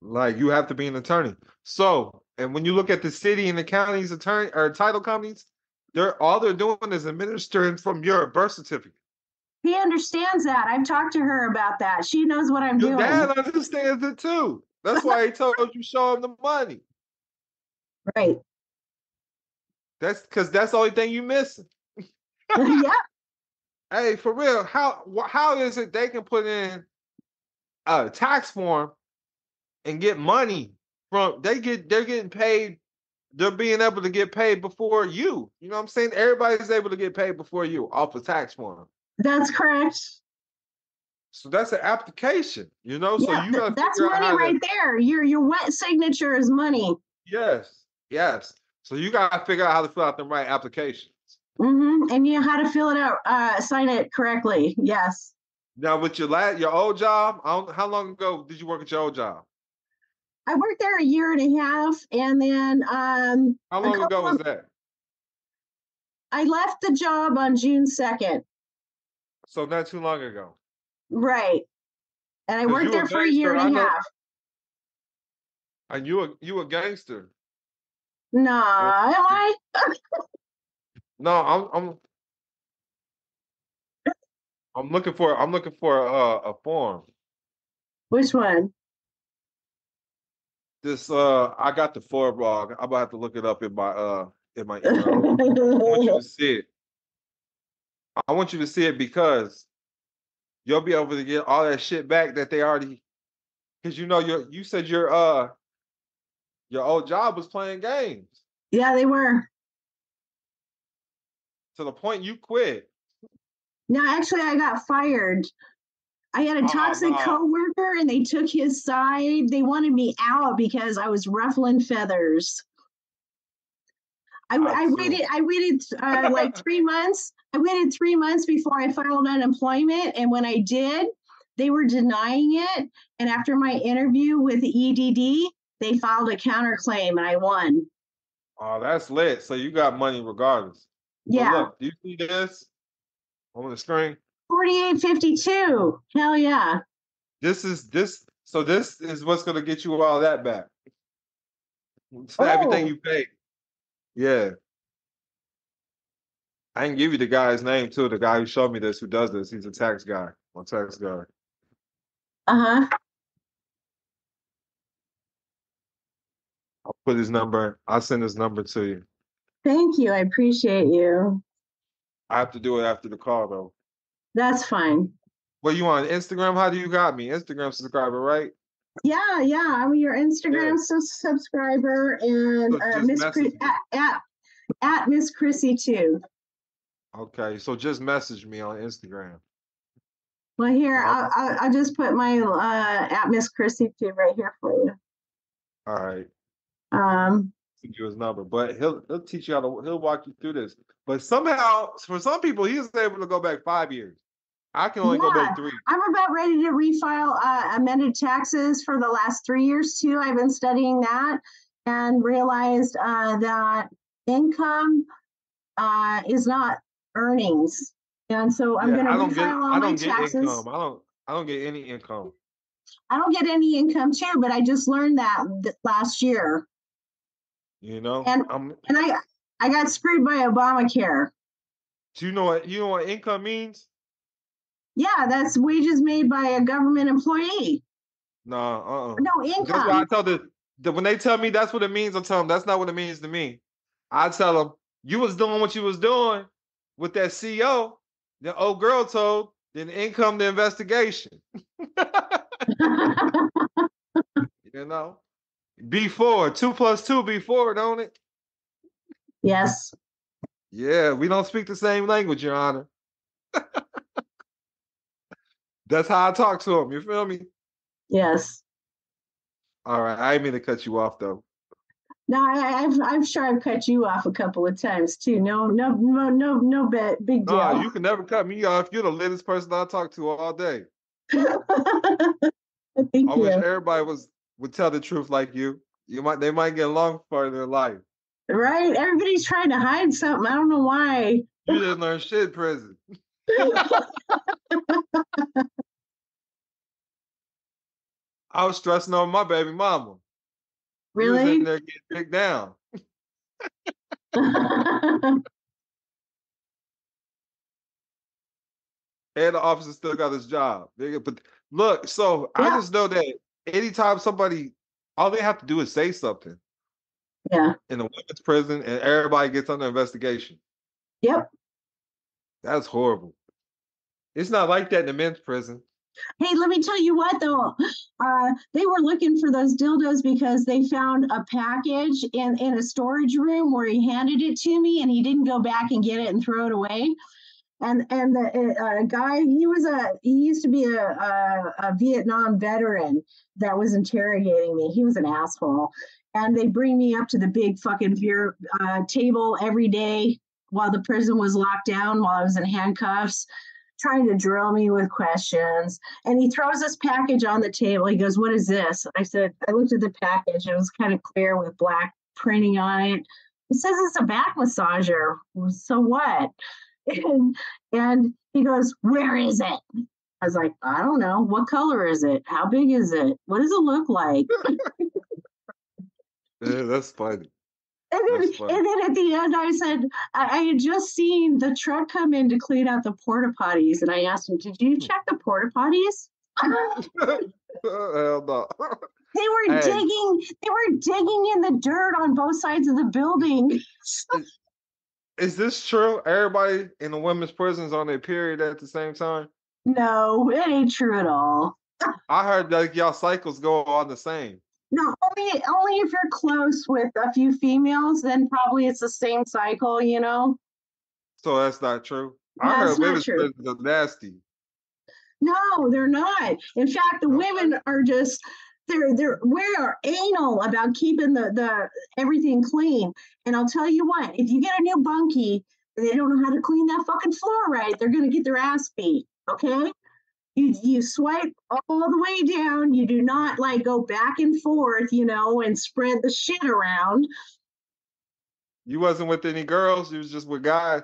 Like you have to be an attorney. So, and when you look at the city and the county's attorney or title companies, they're all they're doing is administering from your birth certificate. He understands that. I've talked to her about that. She knows what I'm Your doing. dad understands it too. That's why he told you show him the money. Right. That's because that's the only thing you missing. yeah. Hey, for real, how how is it they can put in a tax form and get money from they get they're getting paid they're being able to get paid before you. You know what I'm saying? Everybody's able to get paid before you off a tax form. That's correct. So that's an application, you know. So you gotta that's money how to- right there. Your your wet signature is money. Yes, yes. So you gotta figure out how to fill out the right applications. Hmm And you know how to fill it out, uh, sign it correctly. Yes. Now with your last your old job, how long ago did you work at your old job? I worked there a year and a half, and then um, How long ago was of- that? I left the job on June second. So not too long ago. Right. And I worked there a for a year and a half. And you a you a gangster. Nah, am I? No, I'm I'm I'm looking for I'm looking for a a form. Which one? This uh I got the Ford blog. I'm about to look it up in my uh in my email. I want you to see it. I want you to see it because you'll be able to get all that shit back that they already because you know you you said your uh your old job was playing games yeah, they were. To the point you quit. No, actually, I got fired. I had a Oh, toxic no. coworker, and they took his side. They wanted me out because I was ruffling feathers. I, Absolutely. waited. I waited uh, like three months. I waited three months before I filed unemployment, and when I did, they were denying it. And after my interview with EDD, they filed a counterclaim, and I won. Oh, that's lit. So you got money regardless. Yeah, look, do you see this on the screen? forty-eight fifty-two. Hell yeah. This is this. So this is what's gonna get you all that back. So Everything Oh. you paid. Yeah. I can give you the guy's name too. The guy who showed me this, who does this. He's a tax guy. A tax guy. Uh huh. I'll put his number. I'll send his number to you. Thank you. I appreciate you. I have to do it after the call though. That's fine. Well, you on Instagram? How do you got me? Instagram subscriber, right? Yeah, yeah. I'm your Instagram sus- subscriber and So uh, Miss Chris at, at at Miss Chrissy too. Okay, so just message me on Instagram. Well, here I'll, I'll I'll just put my uh at Miss Chrissy too right here for you. All right. Um, send you his number, but he'll he'll teach you how to he'll walk you through this. But somehow, for some people, he was able to go back five years. I can only go back three. I'm about ready to refile uh, amended taxes for the last three years too. I've been studying that and realized uh, that income uh, is not earnings, and so I'm Yeah, going to I don't refile get all I my don't get taxes. income. I don't I don't get any income. I don't get any income too, but I just learned that th- last year, You know, And- I'm. and I I got screwed by Obamacare. Do you know what you know what income means? Yeah, that's wages made by a government employee. Nah, uh, uh No That's why I income. tell the, the when they tell me that's what it means, I tell them that's not what it means to me. I tell them you was doing what you was doing with that CEO. The old girl told. Then in come the investigation. You know, before two plus two before, don't it? yes. Yeah, we don't speak the same language, Your Honor. That's how I talk to him. You feel me? Yes. All right, I didn't mean to cut you off though. No, I, I've I'm sure I've cut you off a couple of times too. No, no, no, no, no bit, big deal. No, you can never cut me off. You're the latest person I talk to all day. Thank I you. wish everybody was would tell the truth like you. You might they might get along for their life. Right? Everybody's trying to hide something. I don't know why. You didn't learn shit prison. I was stressing over my baby mama. He was in really? there getting picked down. And the officer still got his job. But look, so I just know that anytime somebody, all they have to do is say something yeah. in the women's prison, and everybody gets under investigation. Yep. That's horrible. It's not like that in the men's prison. Hey, let me tell you what though. Uh, they were looking for those dildos because they found a package in, in a storage room where he handed it to me and he didn't go back and get it and throw it away. And and the uh, guy, he was a he used to be a, a, a Vietnam veteran that was interrogating me. He was an asshole. And they bring me up to the big fucking beer uh, table every day while the prison was locked down, while I was in handcuffs trying to drill me with questions. And he throws this package on the table. He goes, What is this? I said, I looked at the package. It was kind of clear with black printing on it. It says it's a back massager. So what? And, and he goes, Where is it? I was like, I don't know. What color is it? How big is it? What does it look like? yeah, that's funny. And then, and then at the end, I said, I, I, had just seen the truck come in to clean out the porta potties. And I asked him, Did you hmm. check the porta potties? Hell no. They were hey. digging, they were digging in the dirt on both sides of the building. Is, is this true? Everybody in the women's prisons on their period at the same time? No, it ain't true at all. I heard like y'all cycles go on the same. No, only only if you're close with a few females, then probably it's the same cycle, you know. So that's not true. I heard women's prisons are nasty. No, they're not. In fact, the women are just they're they're we are anal about keeping the the everything clean. And I'll tell you what, if you get a new bunkie they don't know how to clean that fucking floor right, they're gonna get their ass beat. Okay. You, you swipe all the way down. You do not like go back and forth, you know, and spread the shit around. You wasn't with any girls. You was just with guys.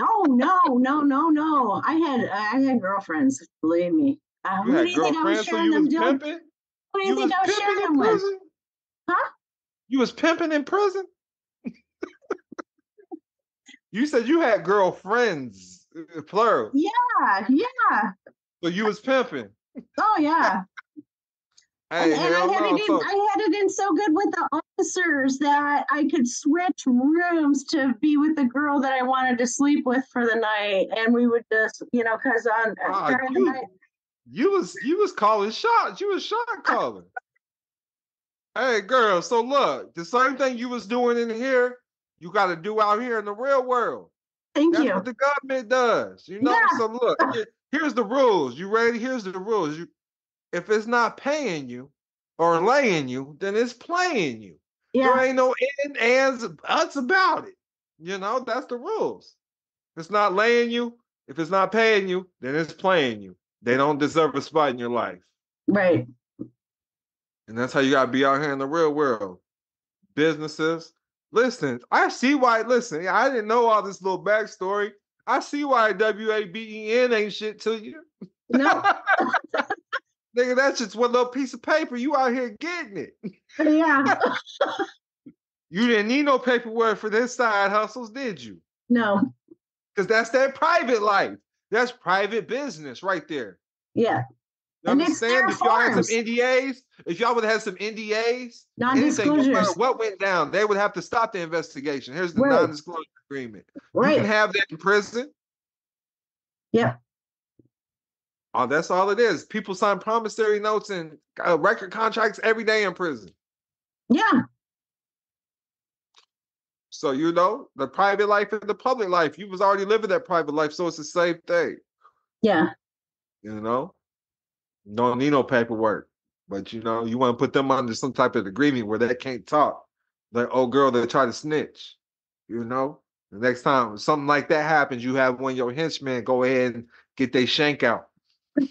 Oh no, no, no, no. I had I had girlfriends. Believe me. Uh, you had girlfriends, so you was pimping. Who do you, you think I was sharing them with? Huh? You was pimping in prison. you said you had girlfriends, uh, plural. Yeah, yeah. So you was pimping. Oh yeah. Hey, and, and I, had it in, so... I had it in so good with the officers that I could switch rooms to be with the girl that I wanted to sleep with for the night, and we would just, you know, because on uh, during the night. You was you was calling shots. You was shot calling. hey, girl. So look, the same thing you was doing in here, you got to do out here in the real world. Thank That's you. what the government does. You know. Yeah. So look, here's the rules. You ready? Here's the rules. You, if it's not paying you or laying you, then it's playing you. Yeah. There ain't no in ands uts about it. You know, that's the rules. If it's not laying you, if it's not paying you, then it's playing you. They don't deserve a spot in your life. Right. And that's how you gotta be out here in the real world. Businesses. Listen, I see why. Listen, I didn't know all this little backstory. I see why W8BEN ain't shit to you. No. Nigga, that's just one little piece of paper. You out here getting it. Yeah. you didn't need no paperwork for this side hustles, did you? No. Because that's that private life. That's private business right there. Yeah. You and understand? If y'all had some NDAs, if y'all would have had some NDAs, non-disclosures, no what went down, they would have to stop the investigation. Here's the right. non-disclosure agreement. Right. You can have that in prison. Yeah. Oh, that's all it is. People sign promissory notes and uh, record contracts every day in prison. Yeah. So you know the private life and the public life. You was already living that private life, so it's the same thing. Yeah. You know. Don't need no paperwork. But you know, you want to put them under some type of agreement where they can't talk. Like, oh girl, they try to snitch. You know? The next time something like that happens, you have one of your henchmen go ahead and get their shank out.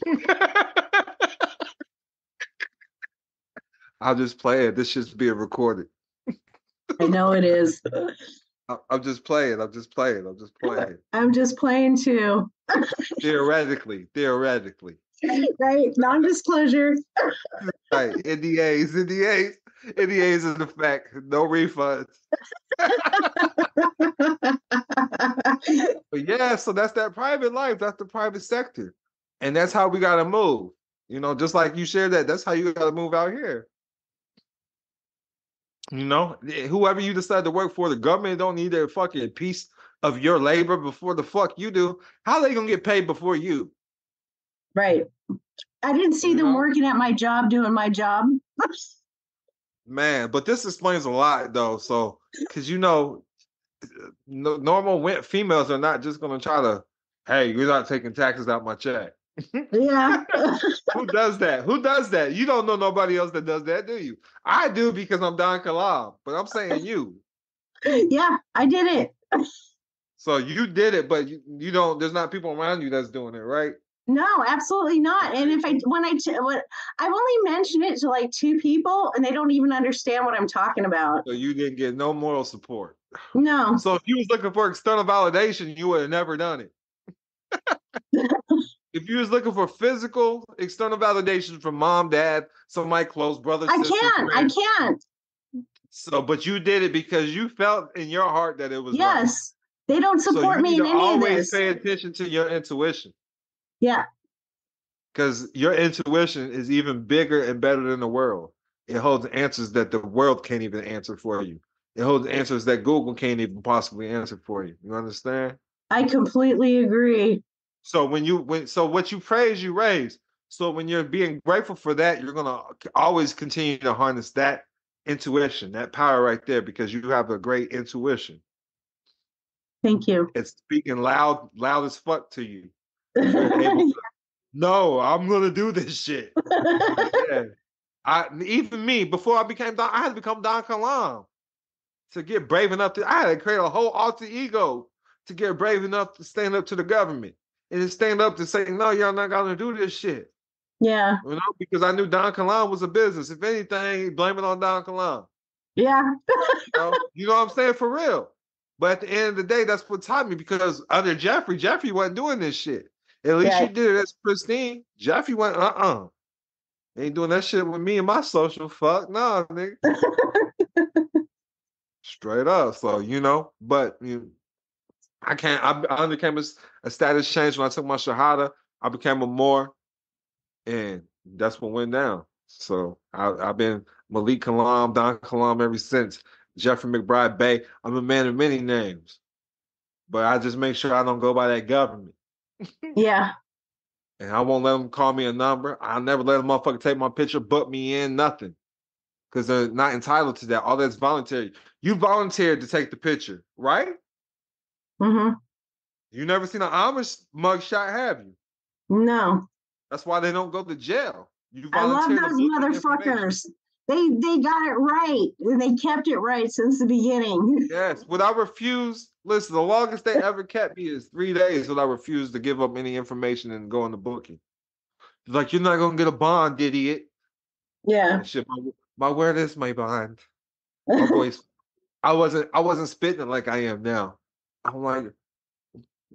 I'll just play it. This should be recorded. I know it is. I'm just playing. I'm just playing. I'm just playing. I'm just playing too. theoretically, theoretically right? Non-disclosure. right. NDAs, NDAs, NDAs in effect. No refunds. but yeah, so that's that private life. That's the private sector, and that's how we gotta move. You know, just like you shared that. That's how you gotta move out here. You know, eh, whoever you decide to work for, the government don't need a fucking piece of your labor before the fuck you do. How they gonna get paid before you? Right. I didn't see You them know? working at my job doing my job. Man, but this explains a lot though. So, because you know, eh, no, normal females are not just gonna try to, hey, you're not taking taxes out my check. Yeah. Who does that? Who does that? You don't know nobody else that does that, do you? I do because I'm Don Kilam, but I'm saying you. yeah, I did it. So you did it, but you, you don't. There's not people around you that's doing it, right? No, absolutely not. And if I when I when, I've only mentioned it to like two people, and they don't even understand what I'm talking about. So you didn't get no moral support. No. So if you was looking for external validation, you would have never done it. if you was looking for physical external validation from mom, dad, somebody close, brother, I sister, can't. I can't. So, but you did it because you felt in your heart that it was right. Yes. They don't support you me in any of always pay attention to your intuition Yeah. because your intuition is even bigger and better than the world. It holds answers that the world can't even answer for you. It holds answers that Google can't even possibly answer for you. You understand? I completely agree. So when you when so what you praise, you raise. So when you're being grateful for that, you're gonna always continue to harness that intuition, that power right there, because you have a great intuition. Thank you. It's speaking loud, loud as fuck to you. To, no, I'm gonna do this shit. Yeah. I even me before I became Don, I had to become Don Kilam to get brave enough to. I had to create a whole alter ego to get brave enough to stand up to the government and to stand up to say, "No, y'all not gonna do this shit." yeah. You know, because I knew Don Kilam was a business. If anything, blame it on Don Kilam. Yeah. You know, you know what I'm saying for real. But at the end of the day, that's what taught me because under Jeffrey, Jeffrey wasn't doing this shit. At least you did it as Christine. Jeffrey went, uh uh Ain't doing that shit with me and my social. Fuck no, nigga. Straight up. So, you know, but you I can't, I, I became a status change when I took my Shahada. I became a more, and that's what went down. So I, I've been Malik Kilam, Don Kilam ever since. Jeffrey McBride Bey. I'm a man of many names, but I just make sure I don't go by that government. Yeah. And I won't let them call me a number. I'll never let a motherfucker take my picture, book me in, nothing. Because they're not entitled to that. All that's voluntary. You volunteered to take the picture, right? Hmm You never seen an Amish mugshot, have you? No. That's why they don't go to jail. You I love those book the information. motherfuckers. They they got it right. And they kept it right since the beginning. Yes. Would I refuse? Listen, the longest they ever kept me is three days. Would I refuse to give up any information and go into booking? Like you're not gonna get a bond, idiot. Yeah. And shit, my, my word is my bond. My voice. I wasn't. I wasn't spitting it like I am now. I'm like,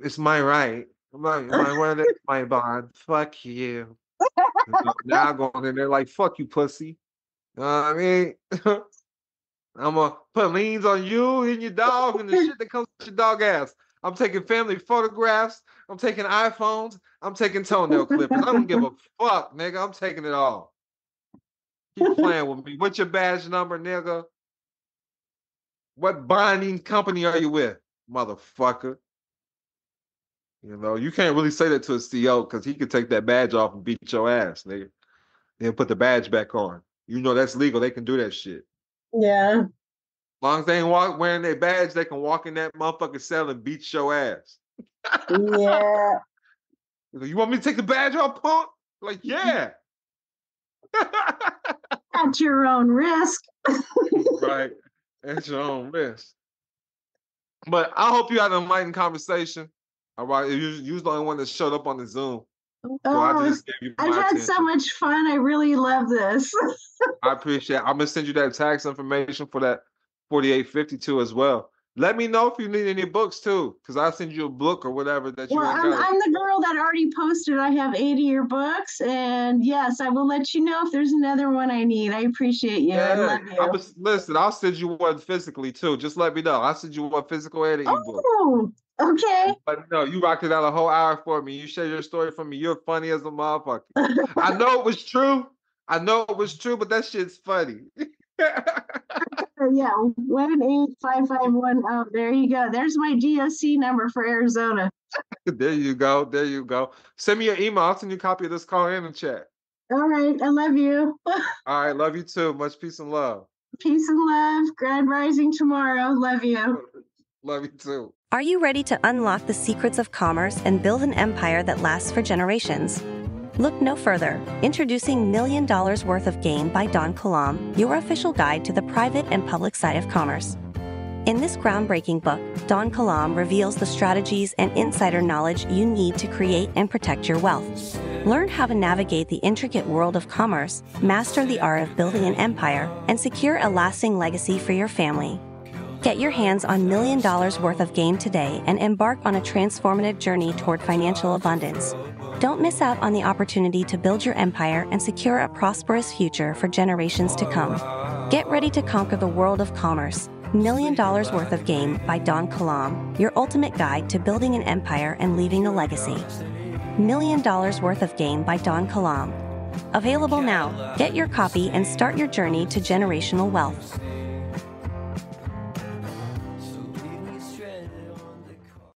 it's my right. I'm like, my is my bond. Fuck you. Now I'm going in there like, fuck you, pussy. You know what I mean? I'm gonna put liens on you and your dog and the shit that comes with your dog ass. I'm taking family photographs. I'm taking iPhones. I'm taking toenail clippers. I don't give a fuck, nigga. I'm taking it all. Keep playing with me. What's your badge number, nigga? What bonding company are you with, motherfucker? You know, you can't really say that to a CEO because he could take that badge off and beat your ass, nigga. Then put the badge back on. You know that's legal. They can do that shit. Yeah. As long as they ain't walk wearing their badge, they can walk in that motherfucking cell and beat your ass. Yeah. You, "You want me to take the badge off, punk? Like, yeah. At your own risk. right. At your own risk. But I hope you had an enlightened conversation. All right. You, you was the only one that showed up on the Zoom. So I Oh, just gave you my I've had attention. so much fun. I really love this. I appreciate it. I'm gonna send you that tax information for that 4852 as well. Let me know if you need any books too, because I'll send you a book or whatever that you Well, I'm, got. I'm the girl that already posted. I have 80 of your books. And yes, I will let you know if there's another one I need. I appreciate you. I love you. I'm a- listen, I'll send you one physically too. Just let me know. I'll send you one physical and an ebook. Oh, okay. But no, you rocked it out a whole hour for me. You shared your story for me. You're funny as a motherfucker. I know it was true. I know it was true, but that shit's funny. yeah, one eight five five one. Oh, there you go. There's my DOC number for Arizona. there you go. There you go. Send me your email. I'll send you a copy of this call in the chat. All right. I love you. All right. Love you too. Much peace and love. Peace and love. Grand rising tomorrow. Love you. Love you too. Are you ready to unlock the secrets of commerce and build an empire that lasts for generations? Look no further. Introducing Million Dollars Worth of Game by Don Kilam, your official guide to the private and public side of commerce. In this groundbreaking book, Don Kilam reveals the strategies and insider knowledge you need to create and protect your wealth. Learn how to navigate the intricate world of commerce, master the art of building an empire, and secure a lasting legacy for your family. Get your hands on million dollars worth of game today and embark on a transformative journey toward financial abundance. Don't miss out on the opportunity to build your empire and secure a prosperous future for generations to come. Get ready to conquer the world of commerce. Million Dollars Worth of Game by Don Kilam, your ultimate guide to building an empire and leaving a legacy. Million Dollars Worth of Game by Don Kilam. Available now. Get your copy and start your journey to generational wealth.